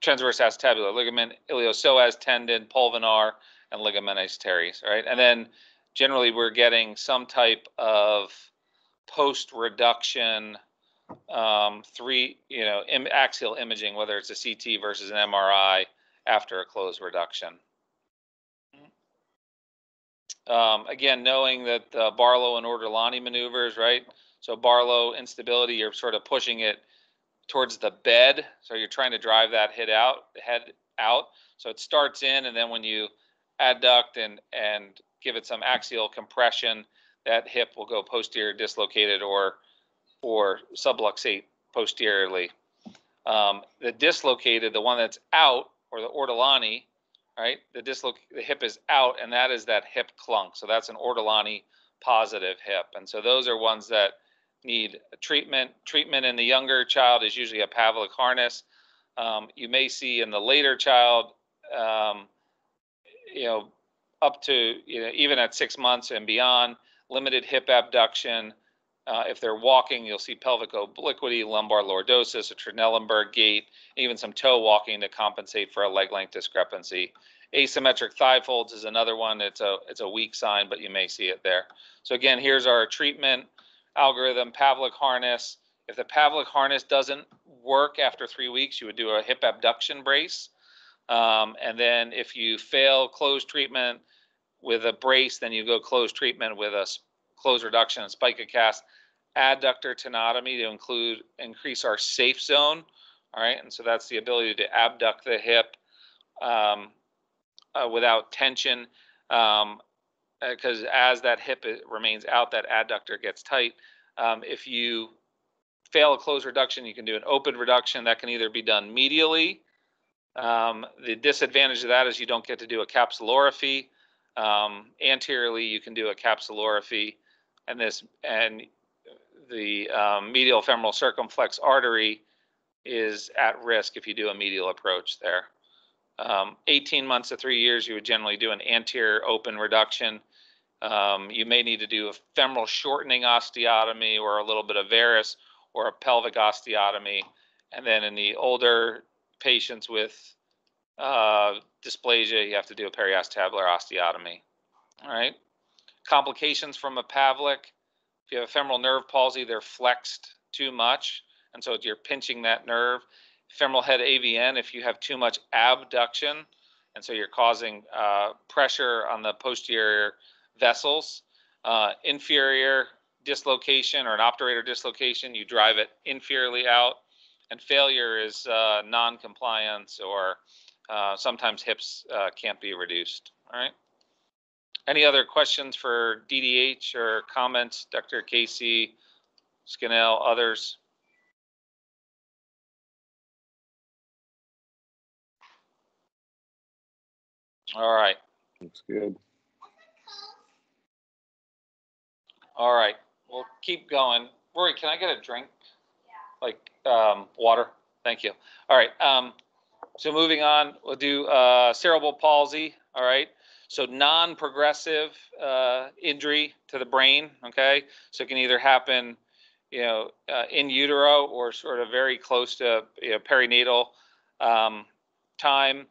transverse acetabular ligament, iliopsoas tendon, pulvinar, and ligamentae teres, right? And then generally we're getting some type of post reduction um, three, you know, Im- axial imaging, whether it's a CT versus an MRI after a closed reduction. Um, again, knowing that the Barlow and Ortolani maneuvers, right? So Barlow instability, you're sort of pushing it towards the bed, so you're trying to drive that head out, head out. So it starts in, and then when you adduct and and give it some axial compression, that hip will go posterior dislocated or or subluxate posteriorly. Um, the dislocated, the one that's out, or the ortolani, right? The disloc the hip is out, and that is that hip clunk. So that's an ortolani positive hip, and so those are ones that need treatment. Treatment in the younger child is usually a Pavlik harness. Um, you may see in the later child, um, you know, up to you know even at six months and beyond, limited hip abduction. Uh, if they're walking, you'll see pelvic obliquity, lumbar lordosis, a Trendelenburg gait, even some toe walking to compensate for a leg length discrepancy. Asymmetric thigh folds is another one. It's a it's a weak sign, but you may see it there. So again, here's our treatment algorithm, Pavlik harness. If the Pavlik harness doesn't work after three weeks, you would do a hip abduction brace. Um, and then if you fail closed treatment with a brace, then you go closed treatment with a closed reduction and spica cast adductor tenotomy to include increase our safe zone. All right, and so that's the ability to abduct the hip um, uh, without tension. Um, because uh, as that hip remains out, that adductor gets tight. Um, if you fail a closed reduction, you can do an open reduction. That can either be done medially. Um, the disadvantage of that is you don't get to do a capsulorrhaphy. Um, anteriorly, you can do a capsulorrhaphy, and this and the um, medial femoral circumflex artery is at risk if you do a medial approach there. Um, 18 months to three years, you would generally do an anterior open reduction. Um, you may need to do a femoral shortening osteotomy or a little bit of varus or a pelvic osteotomy. And then in the older patients with uh, dysplasia, you have to do a periacetabular osteotomy. All right. Complications from a Pavlik. If you have a femoral nerve palsy, they're flexed too much. And so you're pinching that nerve femoral head AVN if you have too much abduction, and so you're causing uh, pressure on the posterior vessels. Uh, inferior dislocation or an obturator dislocation, you drive it inferiorly out, and failure is uh, non-compliance or uh, sometimes hips uh, can't be reduced. All right. Any other questions for DDH or comments, Dr. Casey, Scannell, others? All right. Looks good. All right. We'll keep going. Rory, can I get a drink? Like um, water? Thank you. All right. Um, so moving on, we'll do uh, cerebral palsy. All right. So non-progressive uh, injury to the brain, okay? So it can either happen, you know, uh, in utero or sort of very close to you know, perinatal um, time.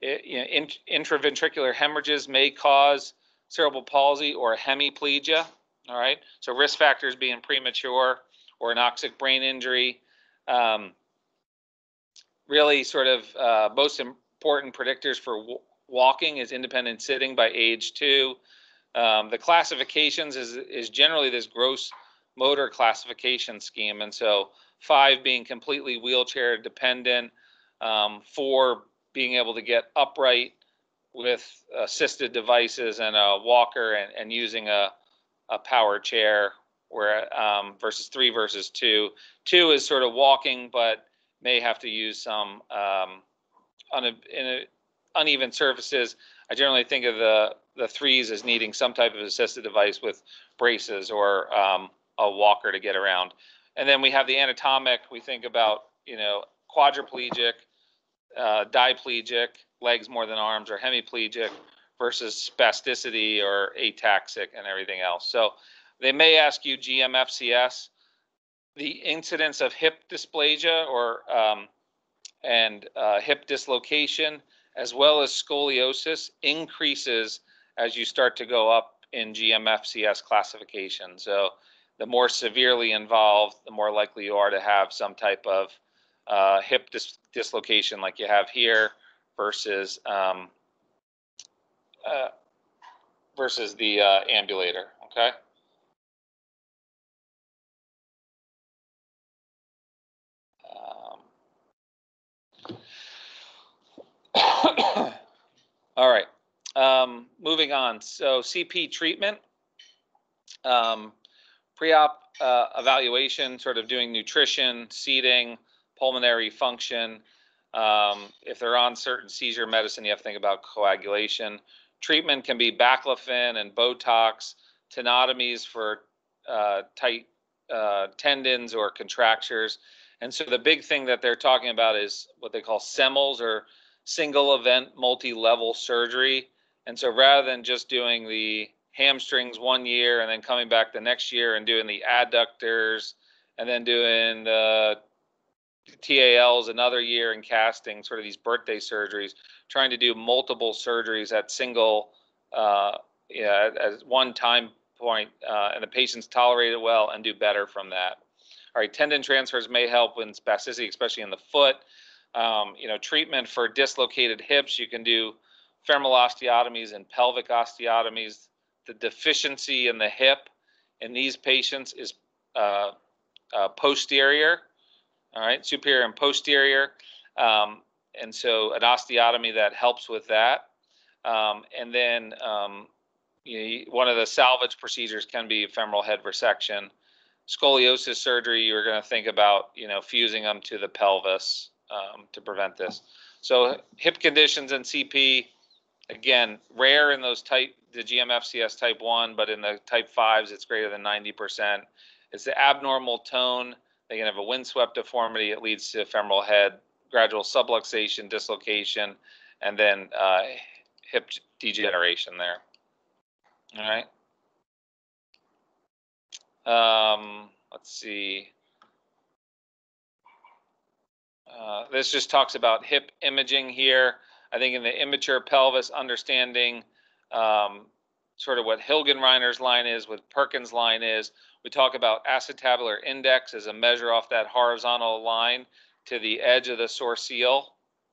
It, you know, in, intraventricular hemorrhages may cause cerebral palsy or hemiplegia, all right? So risk factors being premature or anoxic brain injury. Um, really sort of uh, most important predictors for walking is independent sitting by age two. Um, the classifications is, is generally this gross motor classification scheme. And so five being completely wheelchair dependent, um, four being able to get upright with assisted devices and a walker and, and using a, a power chair where um, versus three versus two. Two is sort of walking, but may have to use some um, on a, in a, uneven surfaces. I generally think of the the threes as needing some type of assisted device with braces or um, a walker to get around. And then we have the anatomic. We think about you know quadriplegic, uh, diplegic, legs more than arms, or hemiplegic versus spasticity or ataxic and everything else. So they may ask you GMFCS the incidence of hip dysplasia or um, and uh, hip dislocation, as well as scoliosis, increases as you start to go up in GMFCS classification. So the more severely involved, the more likely you are to have some type of uh, hip dis- dislocation like you have here versus um, uh, versus the uh, ambulator. Okay. All right. Um, moving on. So CP treatment, um, pre-op uh, evaluation, sort of doing nutrition, seating, pulmonary function. Um, if they're on certain seizure medicine, you have to think about coagulation. Treatment can be baclofen and Botox, tenotomies for uh, tight uh, tendons or contractures. And so the big thing that they're talking about is what they call SEMLs or single event multi-level surgery. And so rather than just doing the hamstrings one year and then coming back the next year and doing the adductors and then doing the TALs another year and casting sort of these birthday surgeries, trying to do multiple surgeries at single, uh, yeah, as one time point, uh, and the patients tolerate it well and do better from that. All right, tendon transfers may help in spasticity, especially in the foot. Um, you know, treatment for dislocated hips, you can do femoral osteotomies and pelvic osteotomies. The deficiency in the hip in these patients is uh, uh, posterior, all right, superior and posterior. Um, and so an osteotomy that helps with that. Um, and then um, you know, one of the salvage procedures can be femoral head resection. Scoliosis surgery, you're going to think about, you know, fusing them to the pelvis um, to prevent this. So hip conditions and CP, again, rare in those type, the GMFCS type 1, but in the type 5s, it's greater than 90%. It's the abnormal tone. They can have a windswept deformity. It leads to femoral head, gradual subluxation, dislocation, and then uh, hip degeneration there. All right. Um, let's see. Uh, this just talks about hip imaging here. I think in the immature pelvis, understanding um, sort of what Hilgenreiner's line is, what Perkins' line is. We talk about acetabular index as a measure off that horizontal line to the edge of the sourcil.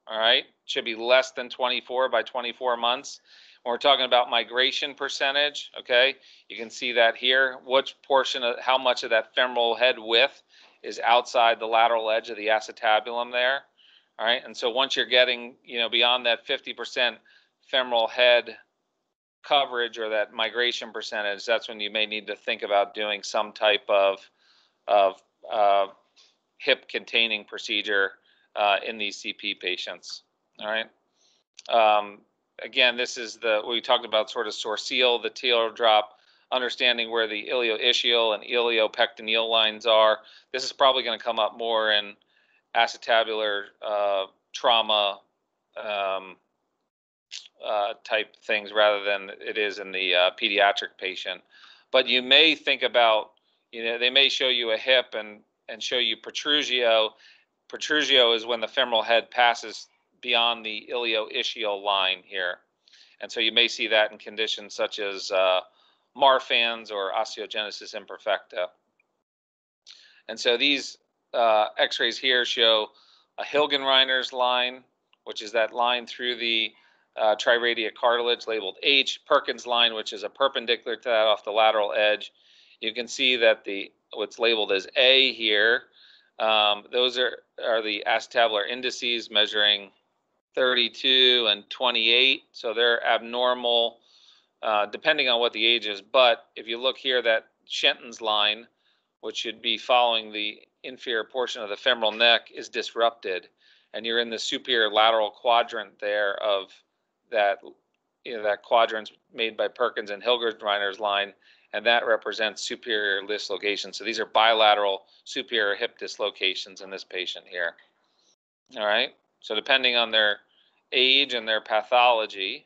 All right, should be less than 24 by 24 months. When we're talking about migration percentage, okay, you can see that here. Which portion of how much of that femoral head width is outside the lateral edge of the acetabulum there. All right, and so once you're getting, you know, beyond that 50% femoral head coverage or that migration percentage, that's when you may need to think about doing some type of of uh, hip containing procedure uh, in these CP patients. All right. Um, again, this is the we talked about sort of sourcil, the teardrop drop understanding where the ilioischial and iliopectineal lines are. This is probably going to come up more in acetabular uh, trauma, um, uh, type things rather than it is in the uh, pediatric patient. But you may think about, you know, they may show you a hip and and show you protrusio. Protrusio is when the femoral head passes beyond the ilioischial line here. And so you may see that in conditions such as uh, Marfan's or osteogenesis imperfecta. And so these uh, x-rays here show a Hilgenreiner's line, which is that line through the uh, triradiate cartilage labeled H, Perkins line, which is a perpendicular to that off the lateral edge. You can see that the what's labeled as A here, um, those are, are the acetabular indices measuring 32 and 28. So they're abnormal uh, depending on what the age is. But if you look here, that Shenton's line, which should be following the inferior portion of the femoral neck, is disrupted. And you're in the superior lateral quadrant there of that, you know, that quadrant's made by Perkins and Hilgenreiner's line, and that represents superior dislocation. So these are bilateral superior hip dislocations in this patient here. All right. So depending on their age and their pathology,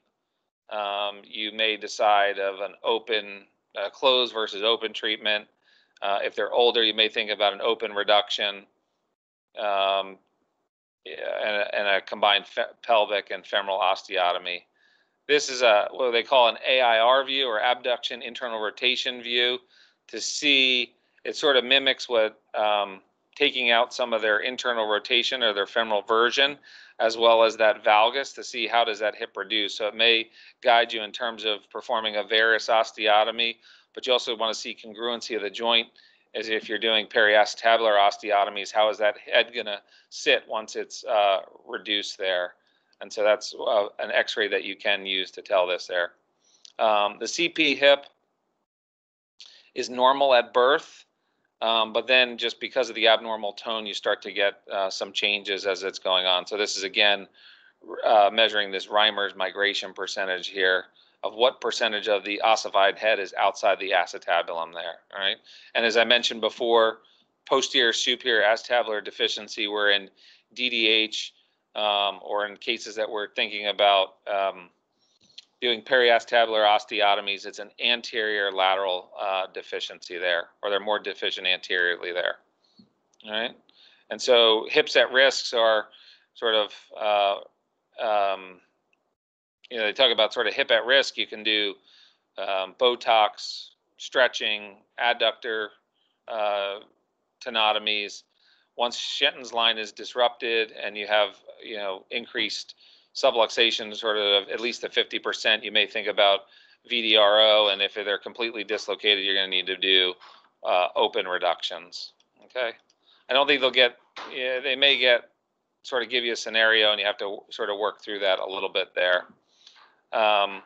um, you may decide of an open, uh, closed versus open treatment. Uh, if they're older, you may think about an open reduction um, and, a, and, a, combined pelvic and femoral osteotomy. This is a what they call an AIR view or abduction internal rotation view to see it sort of mimics what um, taking out some of their internal rotation or their femoral version as well as that valgus to see how does that hip reduce. So it may guide you in terms of performing a varus osteotomy, but you also want to see congruency of the joint as if you're doing periacetabular osteotomies, how is that head going to sit once it's uh, reduced there? And so that's uh, an x-ray that you can use to tell this there. Um, the CP hip is normal at birth. Um, but then just because of the abnormal tone, you start to get uh, some changes as it's going on. So this is again uh, measuring this Reimer's migration percentage here of what percentage of the ossified head is outside the acetabulum there, all right? And as I mentioned before, posterior superior acetabular deficiency, we're in DDH um, or in cases that we're thinking about um, doing periacetabular osteotomies, it's an anterior lateral uh, deficiency there, or they're more deficient anteriorly there. All right. And so hips at risks are sort of, uh, um, you know, they talk about sort of hip at risk. You can do um, Botox, stretching, adductor uh, tenotomies. Once Shenton's line is disrupted and you have, you know, increased subluxation sort of at least a 50%, you may think about VDRO, and if they're completely dislocated, you're going to need to do uh, open reductions. Okay. I don't think they'll get, yeah, they may get sort of give you a scenario and you have to sort of work through that a little bit there. Um,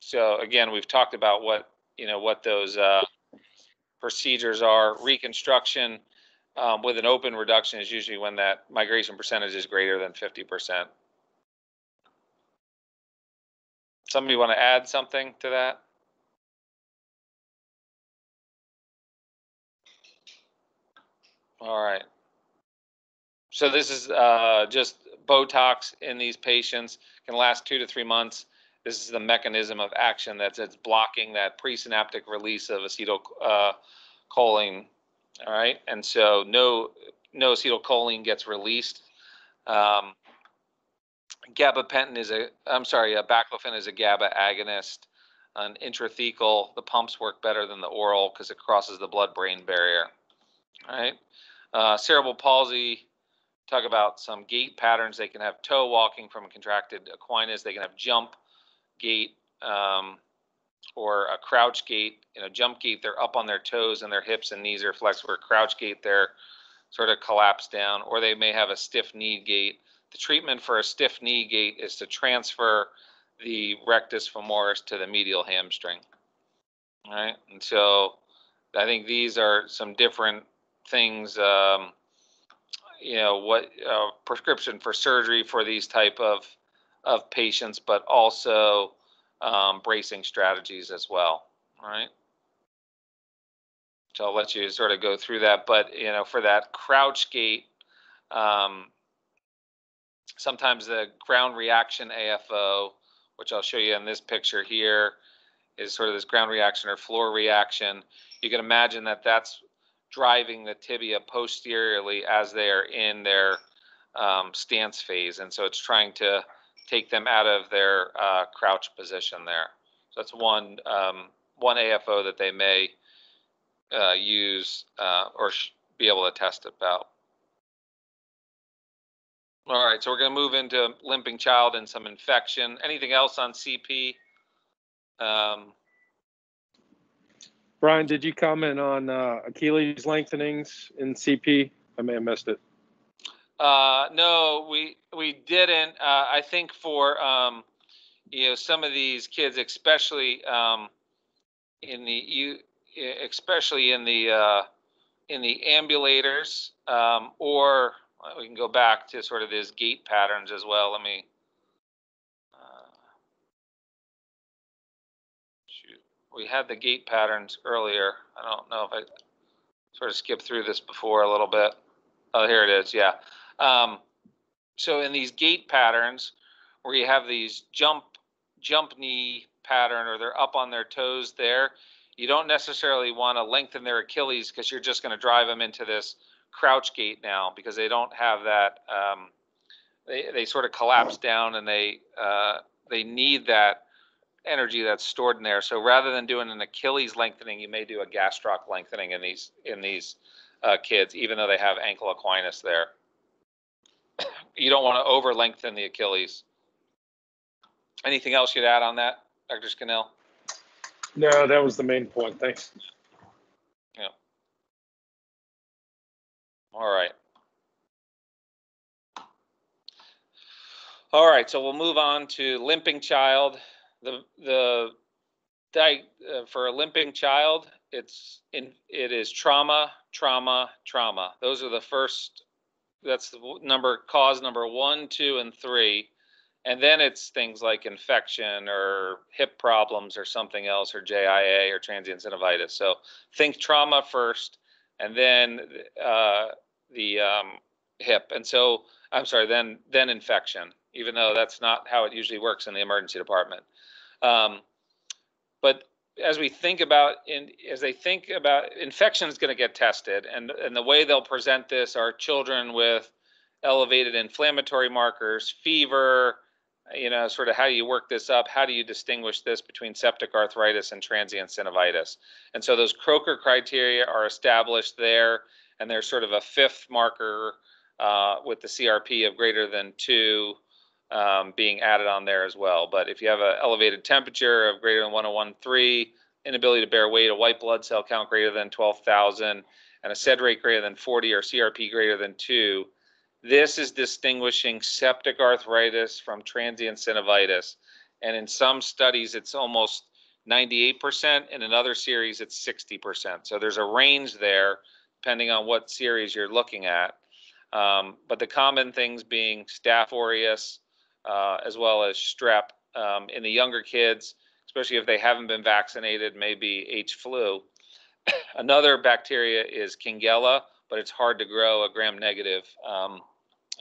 so again, we've talked about what, you know, what those uh, procedures are. Reconstruction um, with an open reduction is usually when that migration percentage is greater than 50%. Somebody want to add something to that? All right. So this is uh, just Botox in these patients, can last two to three months. This is the mechanism of action that's it's blocking that presynaptic release of acetylcholine. All right, and so no no acetylcholine gets released. Um, gabapentin is a, I'm sorry, a baclofen is a GABA agonist. An intrathecal, the pumps work better than the oral because it crosses the blood-brain barrier. All right. Uh, cerebral palsy, talk about some gait patterns. They can have toe walking from contracted equinus. They can have jump gait um, or a crouch gait. You know, jump gait, they're up on their toes and their hips and knees are flexed. Where crouch gait, they're sort of collapsed down. Or they may have a stiff knee gait the treatment for a stiff knee gait is to transfer the rectus femoris to the medial hamstring. All right, and so I think these are some different things. Um, you know, what uh, prescription for surgery for these type of of patients, but also um, bracing strategies as well. All right. So I'll let you sort of go through that, but you know, for that crouch gait, um, sometimes the ground reaction AFO which I'll show you in this picture here, is sort of this ground reaction or floor reaction. You can imagine that that's driving the tibia posteriorly as they are in their um, stance phase. And so it's trying to take them out of their uh, crouch position there. So that's one, um, one AFO that they may uh, use uh, or be able to test about. All right, so we're going to move into limping child and some infection. Anything else on CP? Um, Brian, did you comment on uh, Achilles lengthenings in CP? I may have missed it. Uh, no, we we didn't. Uh, I think for um, you know some of these kids, especially um, in the you especially in the uh, in the ambulators, um, or we can go back to sort of these gait patterns as well. Let me. Uh, shoot, we had the gait patterns earlier. I don't know if I sort of skipped through this before a little bit. Oh, here it is. Yeah. Um, so in these gait patterns, where you have these jump jump knee pattern, or they're up on their toes there, you don't necessarily want to lengthen their Achilles because you're just going to drive them into this crouch gait now because they don't have that. Um, they they sort of collapse down and they uh, they need that energy that's stored in there. So rather than doing an Achilles lengthening, you may do a gastroc lengthening in these in these uh, kids, even though they have ankle equinus there. you don't want to over lengthen the Achilles. Anything else you'd add on that, Dr. Scannell? No, that was the main point. Thanks. Yeah. All right. All right, so we'll move on to limping child. The the uh, for a limping child, it's in it is trauma, trauma, trauma. Those are the first. That's the number cause number one, two, and three and then it's things like infection or hip problems or something else or JIA or transient synovitis. So think trauma first, and then uh, the um, hip. And so I'm sorry, then then infection. Even though that's not how it usually works in the emergency department. Um, but as we think about in as they think about infection is going to get tested, and and the way they'll present this are children with elevated inflammatory markers, fever, you know, sort of how you work this up? How do you distinguish this between septic arthritis and transient synovitis? And so those Kocher criteria are established there, and there's sort of a fifth marker uh, with the CRP of greater than two um, being added on there as well. But if you have an elevated temperature of greater than 1013, inability to bear weight, a white blood cell count greater than 12,000, and a SED rate greater than 40 or CRP greater than 2, this is distinguishing septic arthritis from transient synovitis. And in some studies, it's almost 98%. In another series, it's 60%. So there's a range there depending on what series you're looking at. Um, but the common things being staph aureus, uh, as well as strep um, in the younger kids, especially if they haven't been vaccinated, maybe H flu. Another bacteria is Kingella, but it's hard to grow a gram negative um,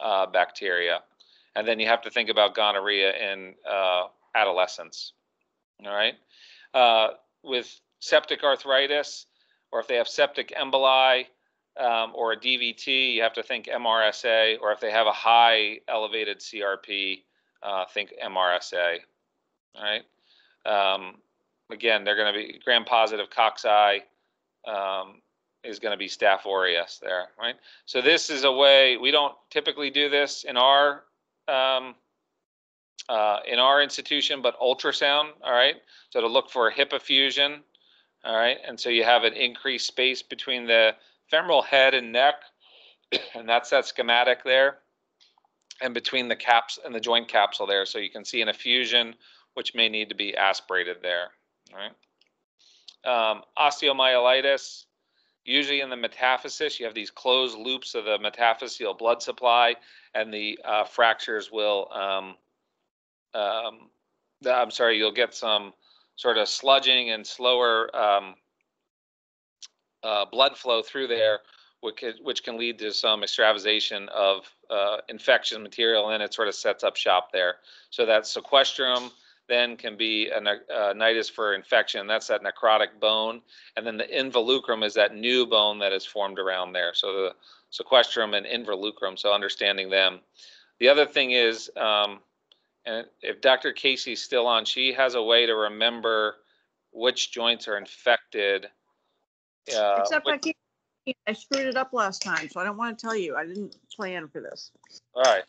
uh, bacteria. And then you have to think about gonorrhea in uh, adolescents. All right. Uh, with septic arthritis, or if they have septic emboli um, or a DVT, you have to think MRSA, or if they have a high elevated CRP, uh, think MRSA. All right. Um, again, they're going to be gram positive cocci, um, is going to be Staph aureus there, right? So this is a way we don't typically do this in our um, uh, in our institution, but ultrasound, all right? So to look for hip effusion, all right? And so you have an increased space between the femoral head and neck, and that's that schematic there, and between the caps and the joint capsule there. So you can see an effusion, which may need to be aspirated there, all right? Um, osteomyelitis, Usually in the metaphysis, you have these closed loops of the metaphyseal blood supply, and the uh, fractures will, um, um, I'm sorry, you'll get some sort of sludging and slower um, uh, blood flow through there, which can, which can lead to some extravasation of uh, infection material, and it sort of sets up shop there. So that sequestrum, then can be a, a nidus for infection. That's that necrotic bone. And then the involucrum is that new bone that is formed around there. So the sequestrum and involucrum, so understanding them. The other thing is, um, and if Dr. Casey's still on, she has a way to remember which joints are infected. Uh, Except I can't, I screwed it up last time, so I don't want to tell you. I didn't plan for this. all right.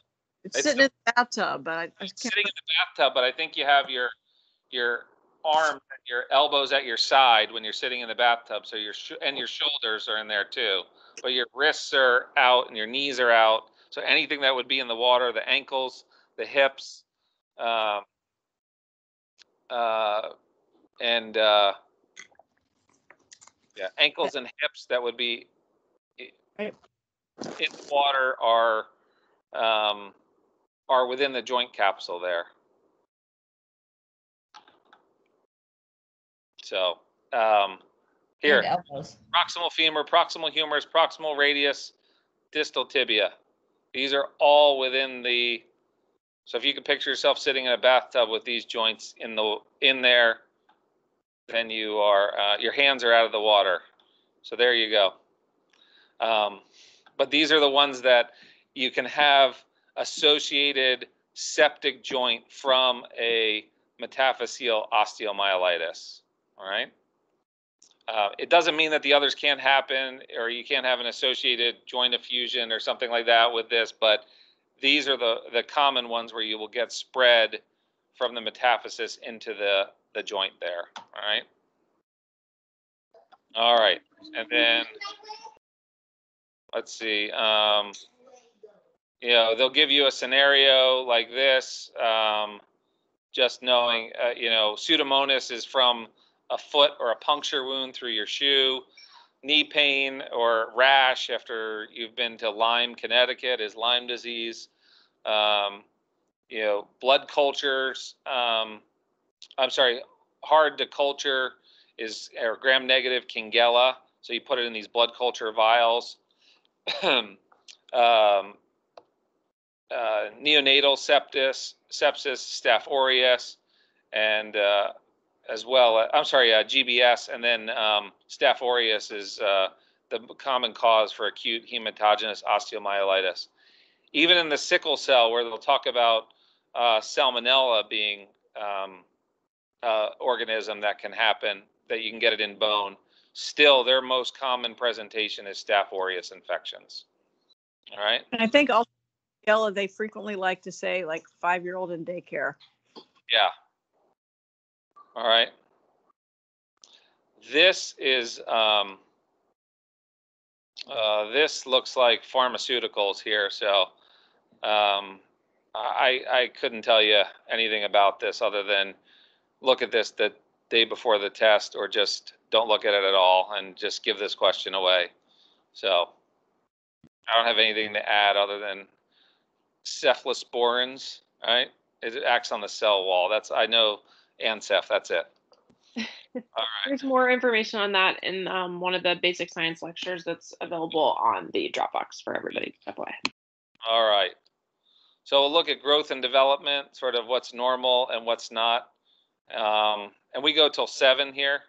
It's It's sitting in the bathtub, but I, I sitting in the bathtub, but I think you have your your arms and your elbows at your side when you're sitting in the bathtub. So your sh- and your shoulders are in there too, but your wrists are out and your knees are out. So anything that would be in the water, the ankles, the hips, um, uh, and uh, yeah, ankles and hips that would be Right. in water are um, are within the joint capsule there. So, um, here, elbows. proximal femur, proximal humerus, proximal radius, distal tibia. These are all within the, so if you can picture yourself sitting in a bathtub with these joints in the, in there, then you are, uh, your hands are out of the water. So there you go. Um, but these are the ones that you can have associated septic joint from a metaphyseal osteomyelitis. All right. Uh, it doesn't mean that the others can't happen or you can't have an associated joint effusion or something like that with this, but these are the, the common ones where you will get spread from the metaphysis into the, the joint there. All right. All right. And then let's see. Um, you know, they'll give you a scenario like this. Um, just knowing, uh, you know, pseudomonas is from a foot or a puncture wound through your shoe. Knee pain or rash after you've been to Lyme, Connecticut is Lyme disease. Um, you know, blood cultures. Um, I'm sorry, hard to culture is or gram negative Kingella. So you put it in these blood culture vials. um, uh, neonatal sepsis, sepsis, Staph aureus, and uh, as well. uh, I'm sorry, uh, GBS, and then um, Staph aureus is uh, the common cause for acute hematogenous osteomyelitis. Even in the sickle cell, where they'll talk about uh, salmonella being um, uh, organism that can happen, that you can get it in bone. Still, their most common presentation is Staph aureus infections. All right. And I think also, Ella, they frequently like to say like five-year-old in daycare. Yeah. All right. This is, um, uh, this looks like pharmaceuticals here. So, um, I, I couldn't tell you anything about this other than look at this the day before the test or just don't look at it at all and just give this question away. So I don't have anything to add other than cephalosporins, right? It acts on the cell wall. That's, I know Ancef, that's it. All right. There's more information on that in um, one of the basic science lectures that's available on the Dropbox for everybody. FYI. All right. So we'll look at growth and development, sort of what's normal and what's not. Um, and we go till seven here,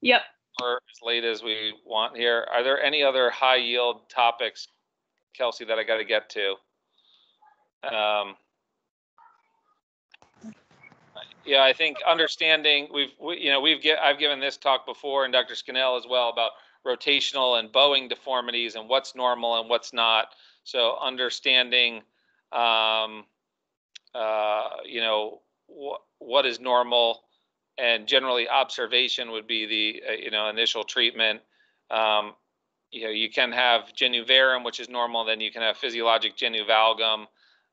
Yep. or as late as we want here. Are there any other high yield topics, Kelsey, that I got to get to? Um, yeah, I think understanding we've we, you know we've get I've given this talk before and Dr. Scannell as well about rotational and bowing deformities and what's normal and what's not. So understanding, um, uh, you know, what is normal, and generally observation would be the uh, you know initial treatment. Um, you know, you can have genu varum, which is normal. Then you can have physiologic genu valgum,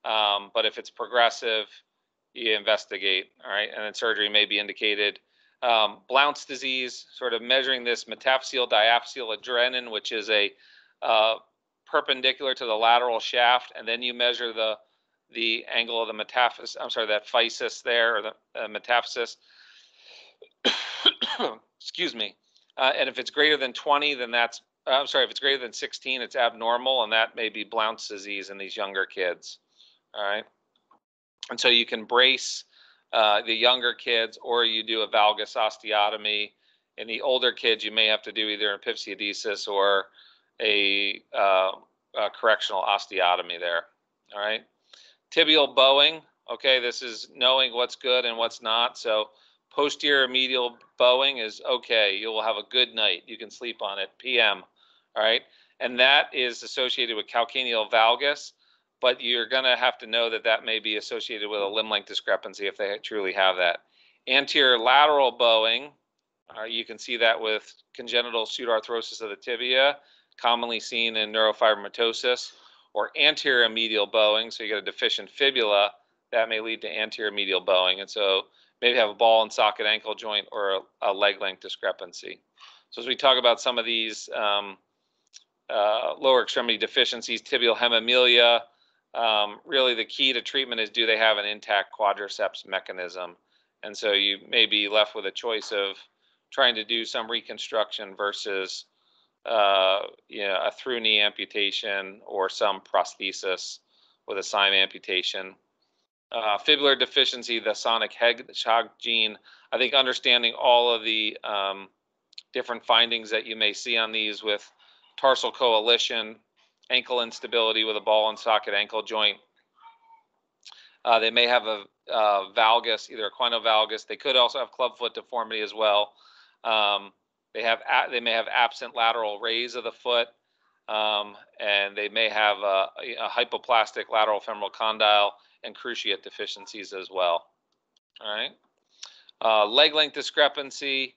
um, but if it's progressive, you investigate. All right, and then surgery may be indicated. Um, Blount's disease, sort of measuring this metaphyseal diaphyseal a Drennan, which is a uh, perpendicular to the lateral shaft, and then you measure the the angle of the metaphysis. I'm sorry, that physis there, or the uh, metaphysis. Excuse me. Uh, and if it's greater than 20, then that's. Uh, I'm sorry, if it's greater than 16, it's abnormal, and that may be Blount's disease in these younger kids. All right. And so you can brace uh, the younger kids, or you do a valgus osteotomy. In the older kids, you may have to do either an epiphysiodesis or a, uh, a correctional osteotomy there. All right. Tibial bowing. Okay, this is knowing what's good and what's not. So posterior medial bowing is okay. You will have a good night. You can sleep on it. PM. All right. And that is associated with calcaneal valgus but you're going to have to know that that may be associated with a limb length discrepancy if they truly have that. Anterior lateral bowing, uh, you can see that with congenital pseudoarthrosis of the tibia, commonly seen in neurofibromatosis, or anterior medial bowing, so you get a deficient fibula, that may lead to anterior medial bowing. And so maybe have a ball and socket ankle joint or a, a leg length discrepancy. So as we talk about some of these um, uh, lower extremity deficiencies, tibial hemimelia, um, really the key to treatment is do they have an intact quadriceps mechanism? And so you may be left with a choice of trying to do some reconstruction versus uh, you know, a through knee amputation or some prosthesis with a Syme amputation. Uh, fibular deficiency, the sonic hedgehog gene. I think understanding all of the um, different findings that you may see on these with tarsal coalition, ankle instability with a ball and socket ankle joint. Uh, they may have a uh, valgus, either a equinovalgus. They could also have clubfoot deformity as well. Um, they have they may have absent lateral rays of the foot, um, and they may have a, a, hypoplastic lateral femoral condyle and cruciate deficiencies as well. All right. Uh, leg length discrepancy.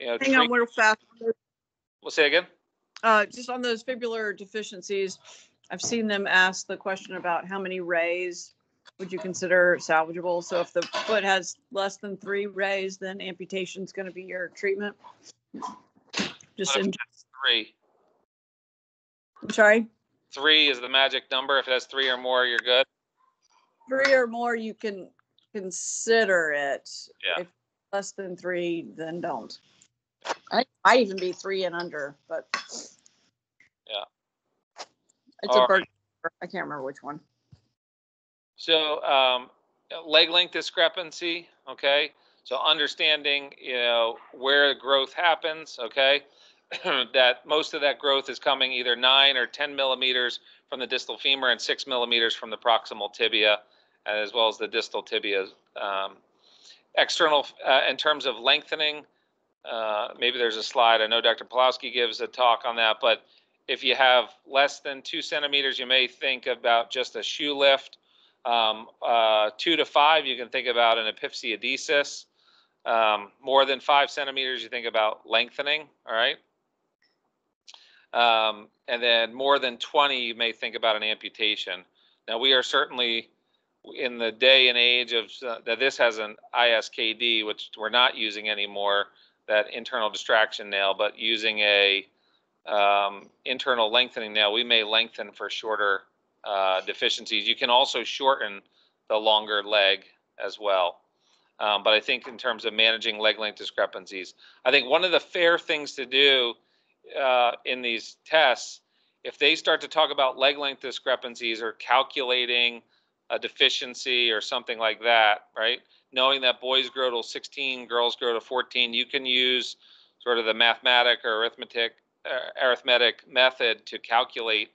You know, Hang on real fast. We'll say again. Uh, just on those fibular deficiencies, I've seen them ask the question about how many rays would you consider salvageable? So if the foot has less than three rays, then amputation is going to be your treatment. Just in three. I'm sorry. Three is the magic number. If it has three or more, you're good. Three or more, you can consider it. Yeah. If less than three, then don't. I might even be three and under, but yeah, it's All a bird. Right. I can't remember which one. So um, leg length discrepancy. Okay, so understanding you know where growth happens. Okay, that most of that growth is coming either nine or ten millimeters from the distal femur and six millimeters from the proximal tibia, as well as the distal tibia. Um, external uh, in terms of lengthening uh, maybe there's a slide. I know Dr. Pawlowski gives a talk on that, but if you have less than two centimeters, you may think about just a shoe lift. Um, uh, two to five, you can think about an epiphysiodesis. Um, more than five centimeters, you think about lengthening. All right. Um, and then more than 20, you may think about an amputation. Now, we are certainly in the day and age of uh, that this has an ISKD, which we're not using anymore that internal distraction nail, but using a um, internal lengthening nail, we may lengthen for shorter uh, deficiencies. You can also shorten the longer leg as well. Um, but I think in terms of managing leg length discrepancies, I think one of the fair things to do uh, in these tests, if they start to talk about leg length discrepancies or calculating a deficiency or something like that, right? knowing that boys grow to 16, girls grow to 14, you can use sort of the mathematic or arithmetic uh, arithmetic method to calculate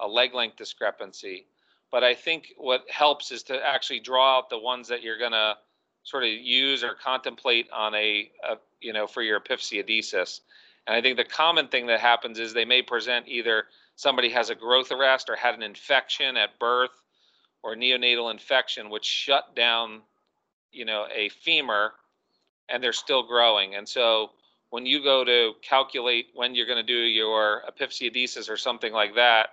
a leg length discrepancy. But I think what helps is to actually draw out the ones that you're going to sort of use or contemplate on a, a, you know for your epiphysiodesis. And I think the common thing that happens is they may present either somebody has a growth arrest or had an infection at birth or neonatal infection which shut down you know a femur and they're still growing and so when you go to calculate when you're going to do your epiphysiodesis or something like that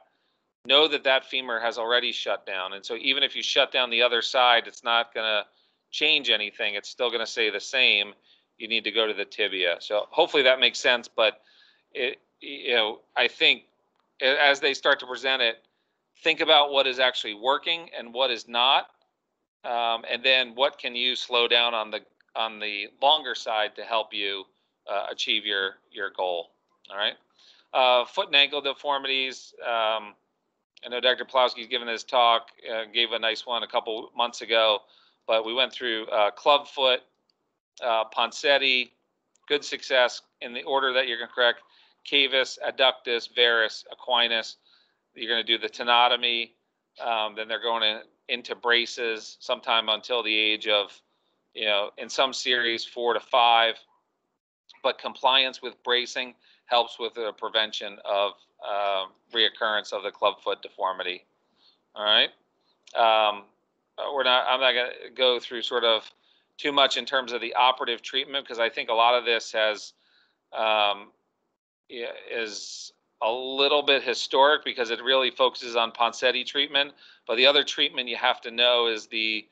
know that that femur has already shut down and so even if you shut down the other side it's not going to change anything it's still going to stay the same you need to go to the tibia so hopefully that makes sense but it you know i think as they start to present it think about what is actually working and what is not um, and then what can you slow down on the on the longer side to help you uh, achieve your your goal? All right. Uh, foot and ankle deformities. Um, I know Dr. Pawlowski's given his talk, uh, gave a nice one a couple months ago. But we went through uh, clubfoot, uh, good success in the order that you're going to correct. Cavus, adductus, varus, equinus. You're going to do the tenotomy. Um, then they're going in, into braces sometime until the age of, you know, in some series, four to five. But compliance with bracing helps with the prevention of uh, reoccurrence of the clubfoot deformity. All right. Um, we're not. I'm not going to go through sort of too much in terms of the operative treatment because I think a lot of this has um, is a little bit historic because it really focuses on Ponseti treatment. But the other treatment you have to know is the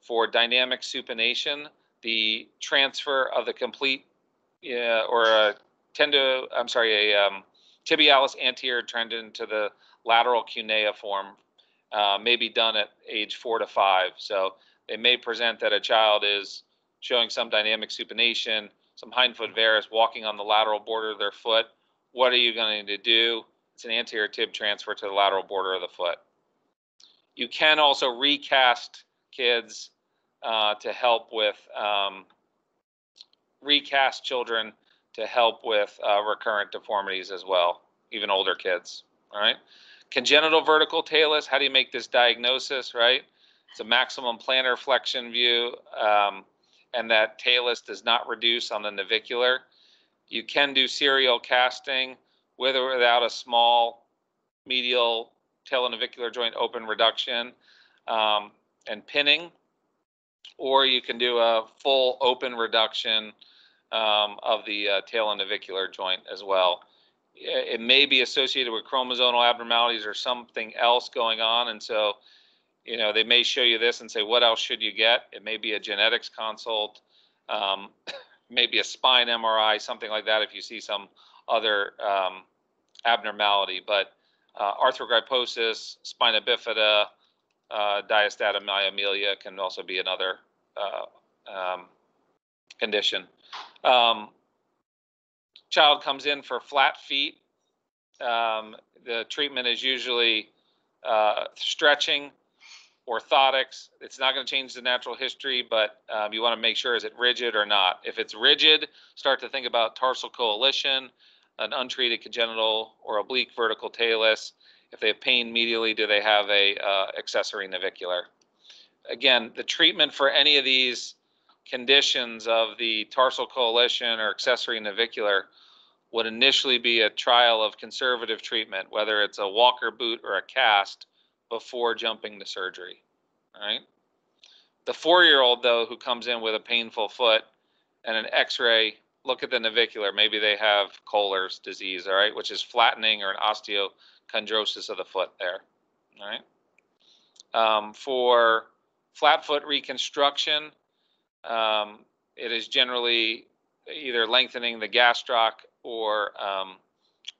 for dynamic supination, the transfer of the complete uh, or a tendo, I'm sorry, a um, tibialis anterior tendon to the lateral cuneiform uh, may be done at age four to five. So it may present that a child is showing some dynamic supination, some hindfoot varus walking on the lateral border of their foot. What are you going to do? It's an anterior tib transfer to the lateral border of the foot. You can also recast kids uh, to help with um, recast children to help with uh, recurrent deformities as well, even older kids. All right. Congenital vertical talus, how do you make this diagnosis, right? It's a maximum plantar flexion view, um, and that talus does not reduce on the navicular. You can do serial casting with or without a small medial talonavicular joint open reduction um, and pinning, or you can do a full open reduction um, of the uh, talonavicular joint as well it may be associated with chromosomal abnormalities or something else going on. And so, you know, they may show you this and say, what else should you get? It may be a genetics consult, um, maybe a spine MRI, something like that if you see some other um, abnormality. But uh, arthrogryposis, spina bifida, uh, diastematomyelia can also be another uh, um, condition. Um, child comes in for flat feet, um, the treatment is usually uh, stretching, orthotics. It's not going to change the natural history, but um, you want to make sure is it rigid or not. If it's rigid, start to think about tarsal coalition, an untreated congenital or oblique vertical talus. If they have pain medially, do they have a uh, accessory navicular? Again, the treatment for any of these conditions of the tarsal coalition or accessory navicular would initially be a trial of conservative treatment, whether it's a walker boot or a cast, before jumping to surgery. All right. The four-year-old though, who comes in with a painful foot and an X-ray, look at the navicular. Maybe they have Koehler's disease. All right, which is flattening or an osteochondrosis of the foot there. All right. Um, for flat foot reconstruction, um, it is generally either lengthening the gastroc or um,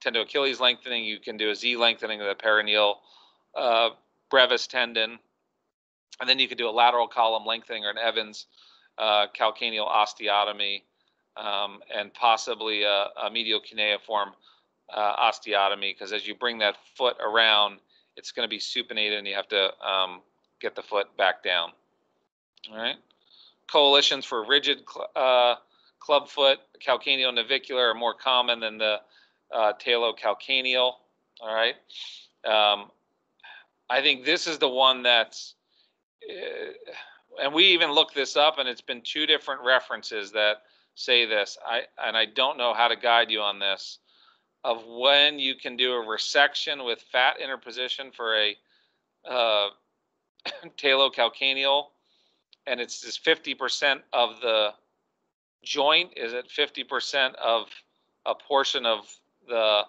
tendo Achilles lengthening. You can do a Z lengthening of the peroneal uh, brevis tendon. And then you can do a lateral column lengthening or an Evans uh, calcaneal osteotomy um, and possibly a, a medial cuneiform uh, osteotomy because as you bring that foot around, it's going to be supinated and you have to um, get the foot back down. All right. Coalitions for rigid uh, clubfoot, calcaneal navicular are more common than the uh, talocalcaneal. All right. Um, I think this is the one that's, uh, and we even looked this up, and it's been two different references that say this. I and I don't know how to guide you on this, of when you can do a resection with fat interposition for a uh, talocalcaneal, and it's just 50% of the joint? Is it fifty percent of a portion of the,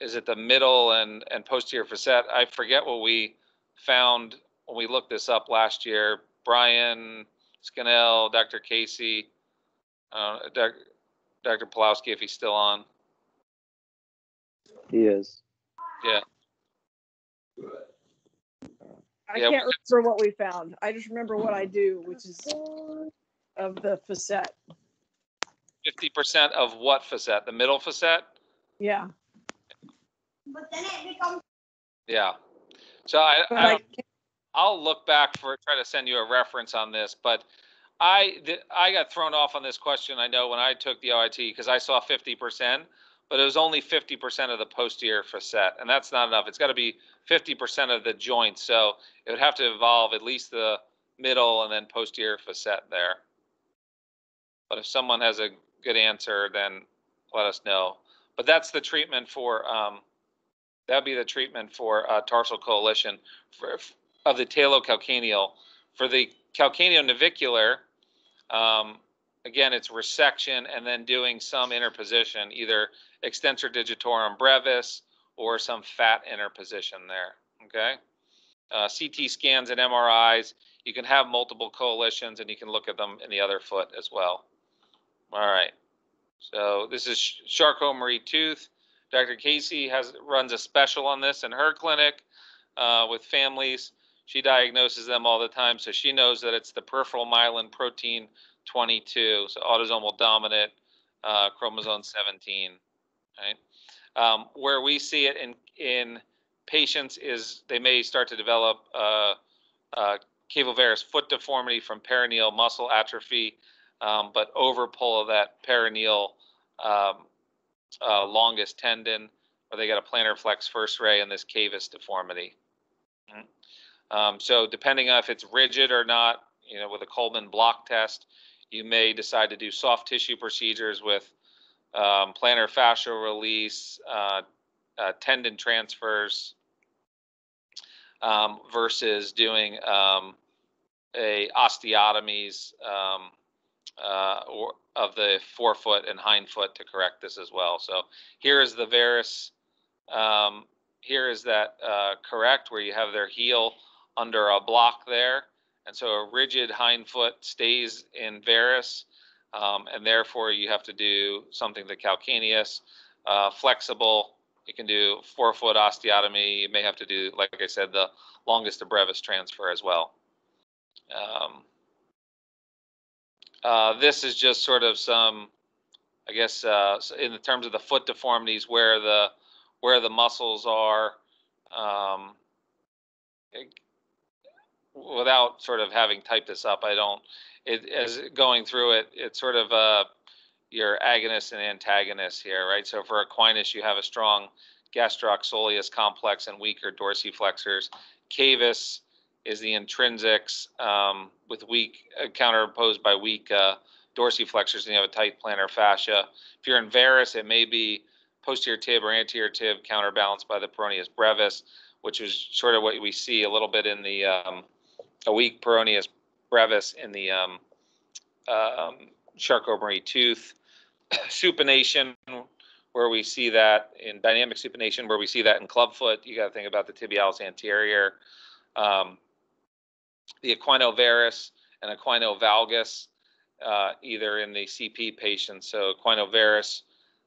is it the middle and, and posterior facet? I forget what we found when we looked this up last year. Brian Scannell, Dr. Casey, uh, Dr. Dr. Pawlowski, if he's still on. He is. Yeah. I Yeah, can't remember what we found. I just remember what I do, which is of the facet. Fifty percent of what facet? The middle facet? Yeah, But then it becomes. Yeah. So I, but I, I I'll look back for try to send you a reference on this, but I th- I got thrown off on this question. I know when I took the OIT because I saw 50%, but it was only 50% of the posterior facet, and that's not enough. It's got to be 50% of the joint, so it would have to involve at least the middle and then posterior facet there. But if someone has a good answer, then let us know. But that's the treatment for um, that'd be the treatment for uh, tarsal coalition for, of the talocalcaneal. For the calcaneonavicular, um, again, it's resection and then doing some interposition, either extensor digitorum brevis or some fat interposition there. Okay. Uh, CT scans and MRIs, you can have multiple coalitions and you can look at them in the other foot as well. All right. So this is Charcot-Marie Tooth. Dr. Casey has runs a special on this in her clinic uh, with families. She diagnoses them all the time, so she knows that it's the peripheral myelin protein 22, so autosomal dominant uh, chromosome 17. Right? Um, where we see it in in patients is they may start to develop uh, uh, foot deformity from peroneal muscle atrophy, um, but overpull of that peroneal um, uh, longus tendon, or they got a plantar flex first ray and this cavus deformity. Mm-hmm. Um, so depending on if it's rigid or not, you know, with a Coleman block test, you may decide to do soft tissue procedures with um, plantar fascial release, uh, uh, tendon transfers, um, versus doing um, a osteotomies um, uh, or of the forefoot and hind foot to correct this as well. So here is the varus. Um, here is that uh, correct where you have their heel under a block there. And so a rigid hind foot stays in varus. Um, and therefore you have to do something the calcaneus, uh, flexible. You can do forefoot osteotomy. You may have to do, like I said, the longus to brevis transfer as well. Um, uh, this is just sort of some, I guess, uh, in the terms of the foot deformities, where the where the muscles are. Um, it, without sort of having typed this up, I don't. It as going through it, it's sort of uh, your agonist and antagonist here, right? So for equinus, you have a strong gastrocsoleus complex and weaker dorsiflexors. Cavus is the intrinsics um, with weak uh, counterposed by weak uh, dorsiflexors, and you have a tight plantar fascia. If you're in varus, it may be posterior tib or anterior tib counterbalanced by the peroneus brevis, which is sort of what we see a little bit in the um, a weak peroneus brevis in the um, um, Charcot-Marie tooth. supination, where we see that in dynamic supination, where we see that in clubfoot, you got to think about the tibialis anterior. Um, the equinovarus and equinovalgus, uh, either in the CP patients. So equinovarus,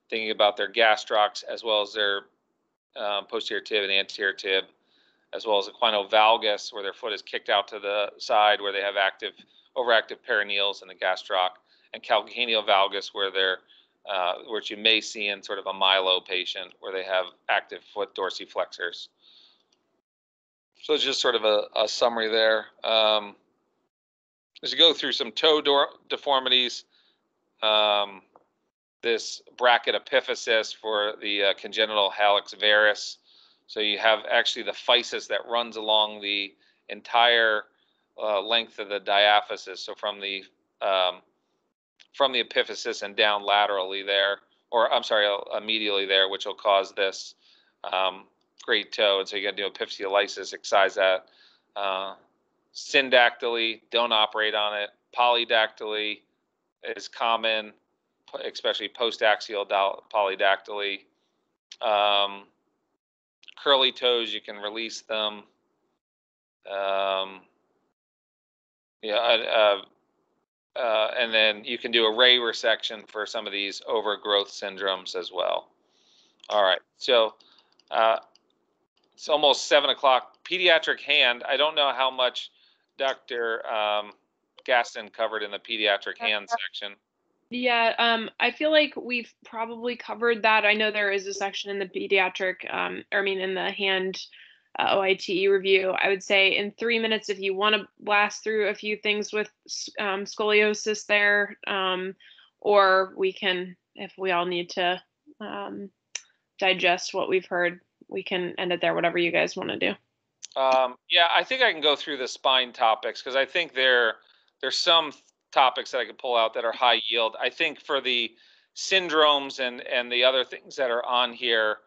thinking about their gastrocs as well as their um, posterior tib and anterior tib, as well as equinovalgus, where their foot is kicked out to the side, where they have active, overactive peroneals in the gastroc, and calcaneovalgus, where they're uh, which you may see in sort of a myelo patient where they have active foot dorsiflexors. So it's just sort of a, a summary there. Um, as you go through some toe deformities, um, this bracket epiphysis for the uh, congenital hallux varus. So you have actually the physis that runs along the entire uh, length of the diaphysis. So from the um, from the epiphysis and down laterally there, or I'm sorry, uh, medially there, which will cause this um, great toe. And so you got to do a epiphysiolysis, excise that. Uh, syndactyly, don't operate on it. Polydactyly is common, especially post-axial polydactyly. Um, curly toes, you can release them. Um, yeah, uh, uh, and then you can do a ray resection for some of these overgrowth syndromes as well. All right, so uh, it's almost seven o'clock. Pediatric hand. I don't know how much Dr. Um, Gaston covered in the pediatric hand section. Yeah, um, I feel like we've probably covered that. I know there is a section in the pediatric, um, or I mean, in the hand uh, OITE review. I would say in three minutes, if you want to blast through a few things with um, scoliosis there, um, or we can, if we all need to um, digest what we've heard, we can end it there, whatever you guys want to do. Um, yeah, I think I can go through the spine topics because I think there there's some topics that I could pull out that are high yield. I think for the syndromes and and the other things that are on here,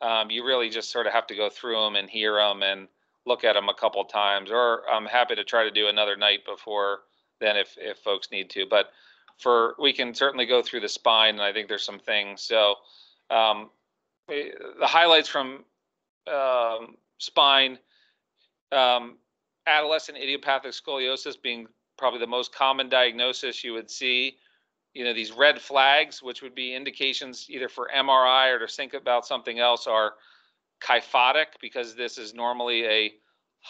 um, you really just sort of have to go through them and hear them and look at them a couple times. Or I'm happy to try to do another night before then if if folks need to. But for we can certainly go through the spine, and I think there's some things. So um, the highlights from um, spine um, adolescent idiopathic scoliosis being probably the most common diagnosis you would see. You know, these red flags, which would be indications either for MRI or to think about something else, are kyphotic because this is normally a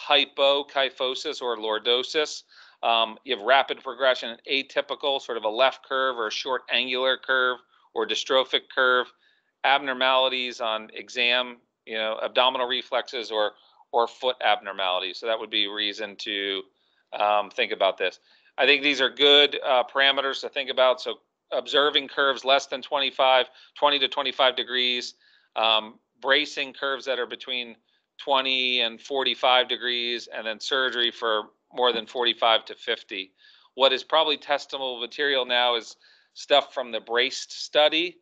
hypokyphosis or lordosis. Um, you have rapid progression, atypical, sort of a left curve or a short angular curve or dystrophic curve, abnormalities on exam, you know, abdominal reflexes or or foot abnormalities. So that would be reason to um, think about this. I think these are good uh, parameters to think about. So observing curves less than 25, 20 to 25 degrees, um, bracing curves that are between 20 and 45 degrees, and then surgery for more than 45 to 50. What is probably testable material now is stuff from the BrAIST study.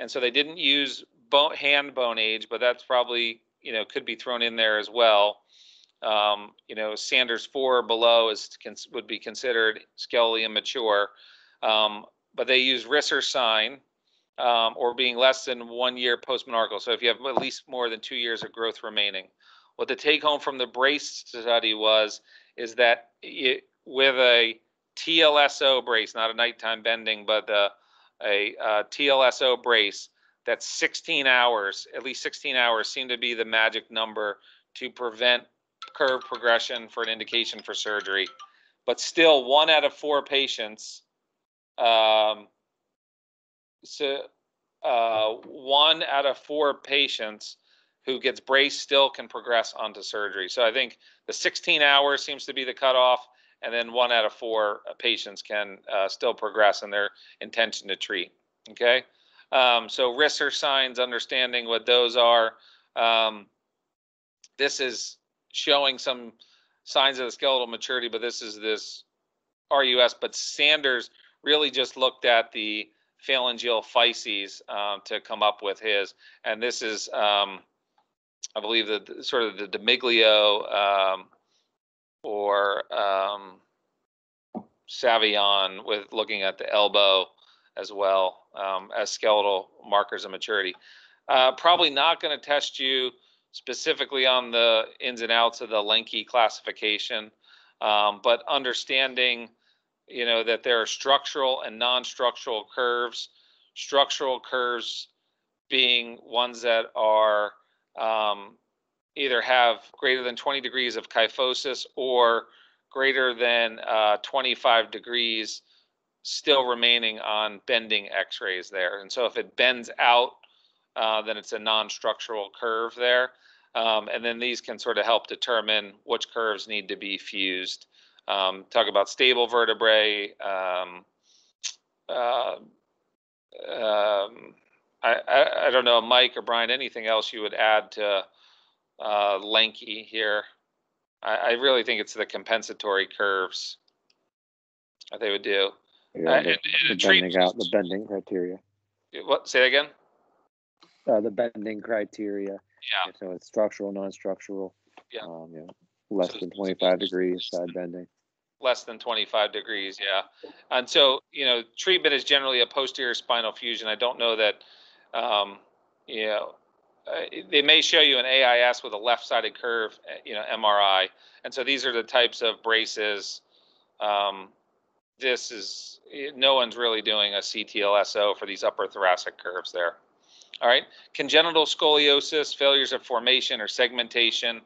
And so they didn't use bone, hand bone age, but that's probably you know could be thrown in there as well. Um, you know, Sanders four below is would be considered skeletally immature, um, but they use Risser sign um, or being less than one year postmenarchal. So if you have at least more than two years of growth remaining, what the take home from the brace study was is that it, with a TLSO brace, not a nighttime bending, but a, a, a TLSO brace, that 16 hours, at least 16 hours, seem to be the magic number to prevent curve progression for an indication for surgery. But still, one out of four patients, um, so uh, one out of four patients who gets braced still can progress onto surgery. So I think the 16 hours seems to be the cutoff, and then one out of four patients can uh, still progress in their intention to treat. Okay. Um, so Risser signs, understanding what those are. Um, this is showing some signs of the skeletal maturity, but this is this RUS. But Sanders really just looked at the phalangeal physes um, to come up with his, and this is, um, I believe, the sort of the Dimeglio um, or um, Sauvegrain with looking at the elbow as well um, as skeletal markers of maturity. Uh, probably not going to test you specifically on the ins and outs of the Lenke classification, um, but understanding, you know, that there are structural and non-structural curves. Structural curves being ones that are um, either have greater than 20 degrees of kyphosis or greater than uh, 25 degrees still remaining on bending x-rays there. And so if it bends out, uh, then it's a non-structural curve there. Um, and then these can sort of help determine which curves need to be fused. Um, talk about stable vertebrae. Um, uh, um, I, I, I, don't know, Mike or Brian, anything else you would add to uh, Lenke here? I, I really think it's the compensatory curves that they would do. Yeah, uh, the, the bending out the bending criteria. What? Say again. Uh, the bending criteria. Yeah. So it's structural, non-structural. Yeah. Um, yeah. Less so than 25 degrees side bending. Less than 25 degrees, yeah. And so, you know, treatment is generally a posterior spinal fusion. I don't know that, um, you know, uh, they may show you an AIS with a left-sided curve, uh, you know, MRI. And so these are the types of braces um, this is no one's really doing a CTLSO for these upper thoracic curves there. All right, congenital scoliosis, failures of formation or segmentation.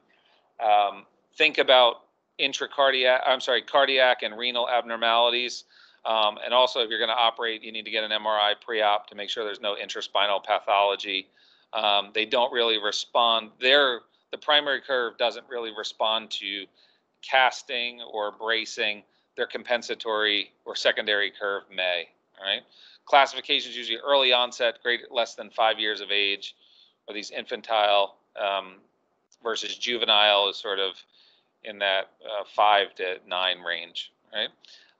Um, think about intracardiac, I'm sorry, cardiac and renal abnormalities. Um, and also, if you're going to operate, you need to get an MRI pre-op to make sure there's no intraspinal pathology. Um, they don't really respond. They're the primary curve doesn't really respond to casting or bracing. Their compensatory or secondary curve may. All right. Classification is usually early onset, great less than five years of age, or these infantile um, versus juvenile is sort of in that uh, five to nine range, right?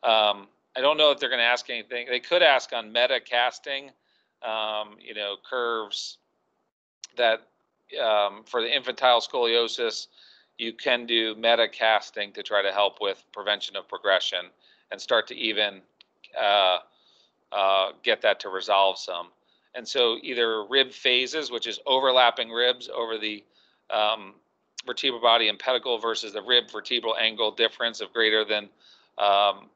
Um, I don't know if they're going to ask anything. They could ask on Mehta casting, um, you know, curves that um, for the infantile scoliosis, you can do Mehta casting to try to help with prevention of progression and start to even uh, uh, get that to resolve some. And so either rib phases, which is overlapping ribs over the um, vertebral body and pedicle versus the rib vertebral angle difference of greater than um,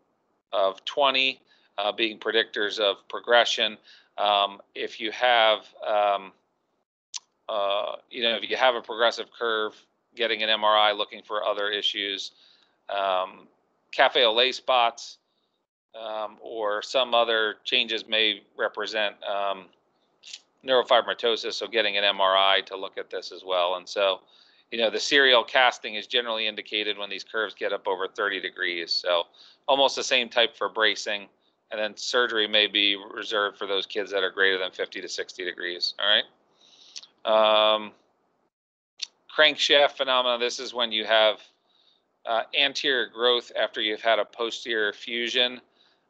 of 20 uh, being predictors of progression. Um, if you have, um, uh, you know, if you have a progressive curve, getting an MRI looking for other issues, um, cafe au lait spots, um, or some other changes may represent um, neurofibromatosis. So getting an MRI to look at this as well. And so, you know, the serial casting is generally indicated when these curves get up over 30 degrees. So almost the same type for bracing. And then surgery may be reserved for those kids that are greater than 50 to 60 degrees. All right. Um, crankshaft phenomena. This is when you have uh, anterior growth after you've had a posterior fusion.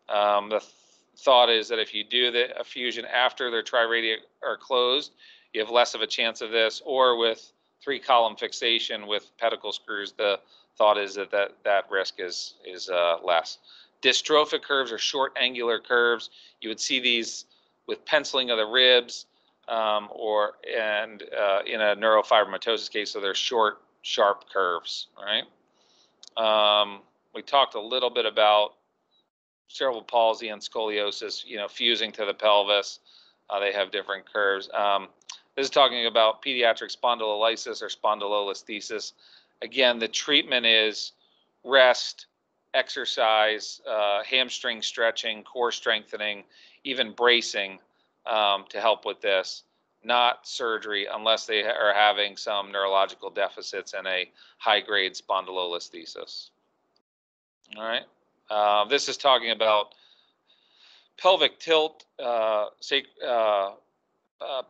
Um, the th thought is that if you do the a fusion after their triradia are closed, you have less of a chance of this. Or with three column fixation with pedicle screws, the thought is that that, that risk is is uh, less. Dystrophic curves are short angular curves. You would see these with penciling of the ribs um, or and uh, in a neurofibromatosis case, so they're short, sharp curves, right? Um, we talked a little bit about cerebral palsy and scoliosis, you know, fusing to the pelvis. Uh, they have different curves. Um, this is talking about pediatric spondylolysis or spondylolisthesis. Again, the treatment is rest, exercise, uh, hamstring stretching, core strengthening, even bracing um, to help with this, not surgery unless they are having some neurological deficits and a high grade spondylolisthesis. All right. Uh, this is talking about pelvic tilt, uh, uh, uh,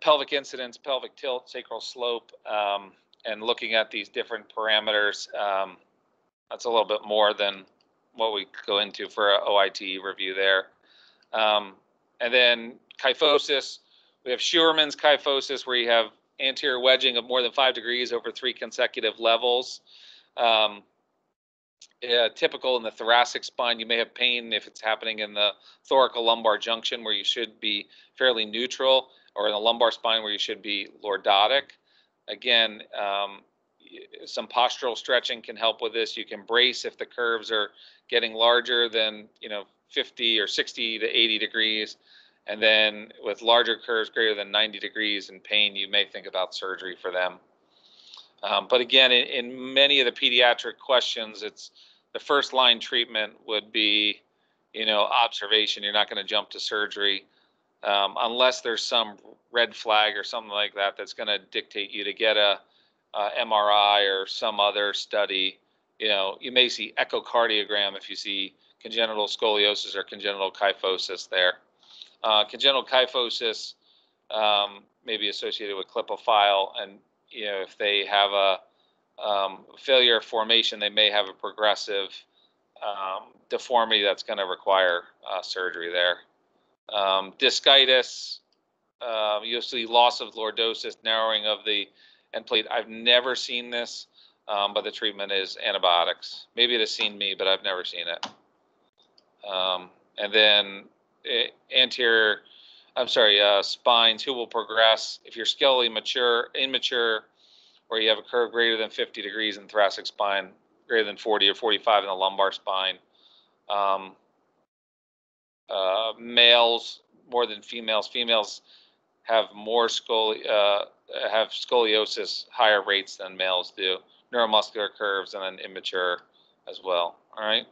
pelvic incidence, pelvic tilt, sacral slope, um, and looking at these different parameters. Um, that's a little bit more than what we go into for a OIT review there. Um, and then kyphosis, we have Scheuermann's kyphosis where you have anterior wedging of more than five degrees over three consecutive levels. Um, typical in the thoracic spine, you may have pain if it's happening in the thoracolumbar junction where you should be fairly neutral, or in the lumbar spine where you should be lordotic. Again, um, some postural stretching can help with this. You can brace if the curves are getting larger than you know 50 or 60 to 80 degrees. And then with larger curves greater than 90 degrees in pain, you may think about surgery for them. Um, but again, in, in, many of the pediatric questions, it's the first line treatment would be, you know, observation. You're not going to jump to surgery um, unless there's some red flag or something like that that's going to dictate you to get a, a, MRI or some other study. You know, you may see echocardiogram if you see congenital scoliosis or congenital kyphosis there. Uh, congenital kyphosis um, may be associated with Klippel-Feil, and you know if they have a um, failure of formation, they may have a progressive um, deformity that's going to require uh, surgery there. Um, discitis, uh, you'll see loss of lordosis, narrowing of the end plate. I've never seen this, um, but the treatment is antibiotics. Maybe it has seen me, but I've never seen it. Um, and then anterior, I'm sorry, uh, spines who will progress if you're skeletally mature, immature, or you have a curve greater than 50 degrees in thoracic spine, greater than 40 or 45 in the lumbar spine. Um, uh, males more than females. Females have more scoli- uh, have scoliosis higher rates than males do. Neuromuscular curves and then immature as well. All right.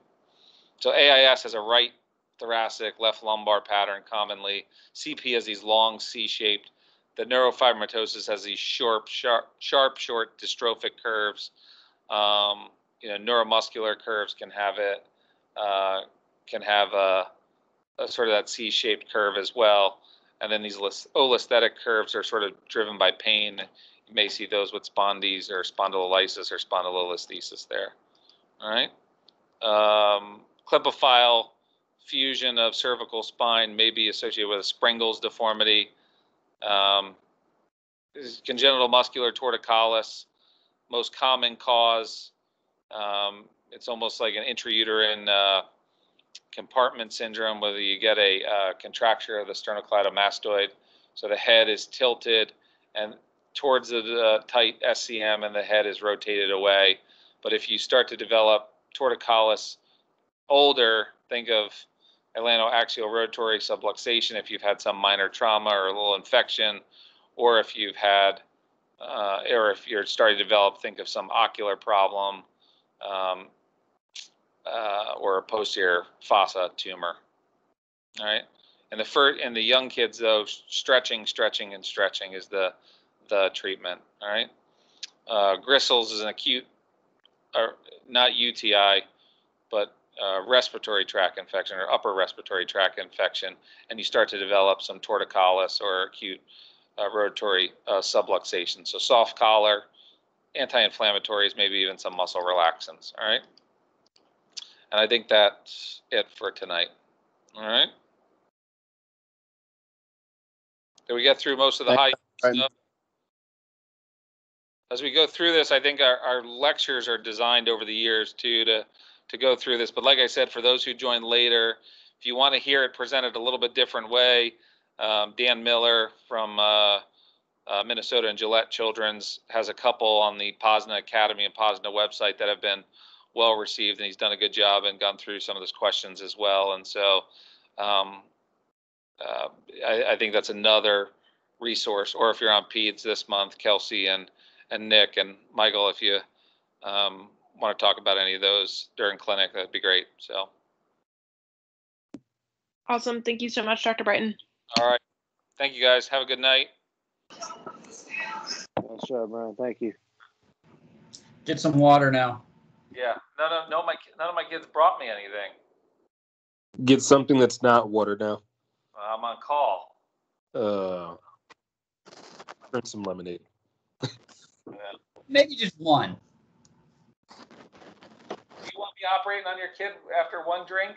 So AIS has a right thoracic, left lumbar pattern commonly. CP has these long C-shaped the neurofibromatosis has these sharp, sharp, sharp, short dystrophic curves. Um, you know, neuromuscular curves can have it, uh, can have a, a, sort of that C-shaped curve as well. And then these allostatic curves are sort of driven by pain. You may see those with spondies or spondylolysis or spondylolisthesis there. All right. Um, Klippel-Feil fusion of cervical spine may be associated with a Sprengel's deformity. Um, congenital muscular torticollis, most common cause. Um, it's almost like an intrauterine uh, compartment syndrome, whether you get a uh, contracture of the sternocleidomastoid. So the head is tilted and towards the uh, tight SCM and the head is rotated away. But if you start to develop torticollis older, think of atlantoaxial rotatory subluxation if you've had some minor trauma or a little infection, or if you've had, uh, or if you're starting to develop, think of some ocular problem um, uh, or a posterior fossa tumor. All right. And the first, and the young kids though, stretching, stretching, and stretching is the the treatment. All right. Uh, Grisel's is an acute, or not UTI, uh, respiratory tract infection or upper respiratory tract infection, and you start to develop some torticollis or acute uh, rotatory uh, subluxation. So soft collar, anti-inflammatories, maybe even some muscle relaxants. All right. And I think that's it for tonight. All right. Did we get through most of the high stuff? As we go through this, I think our, our lectures are designed over the years too to to go through this. But like I said, for those who joined later, if you want to hear it presented a little bit different way, um, Dan Miller from uh, uh, Minnesota and Gillette Children's has a couple on the POSNA Academy and POSNA website that have been well received, and he's done a good job and gone through some of those questions as well. And so um, uh, I, I, think that's another resource. Or if you're on PEDS this month, Kelsey and and Nick and Michael, if you um, want to talk about any of those during clinic, that'd be great. So. Awesome. Thank you so much, Dr. Brighton. All right. Thank you guys. Have a good night. Nice job, Brian. Thank you. Get some water now. Yeah. No, no, no. My none of my kids brought me anything. Get something that's not water now. I'm on call. Uh, drink some lemonade. yeah. Maybe just one you want me operating on your kid after one drink?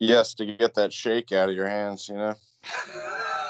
Yes, to get that shake out of your hands, you know.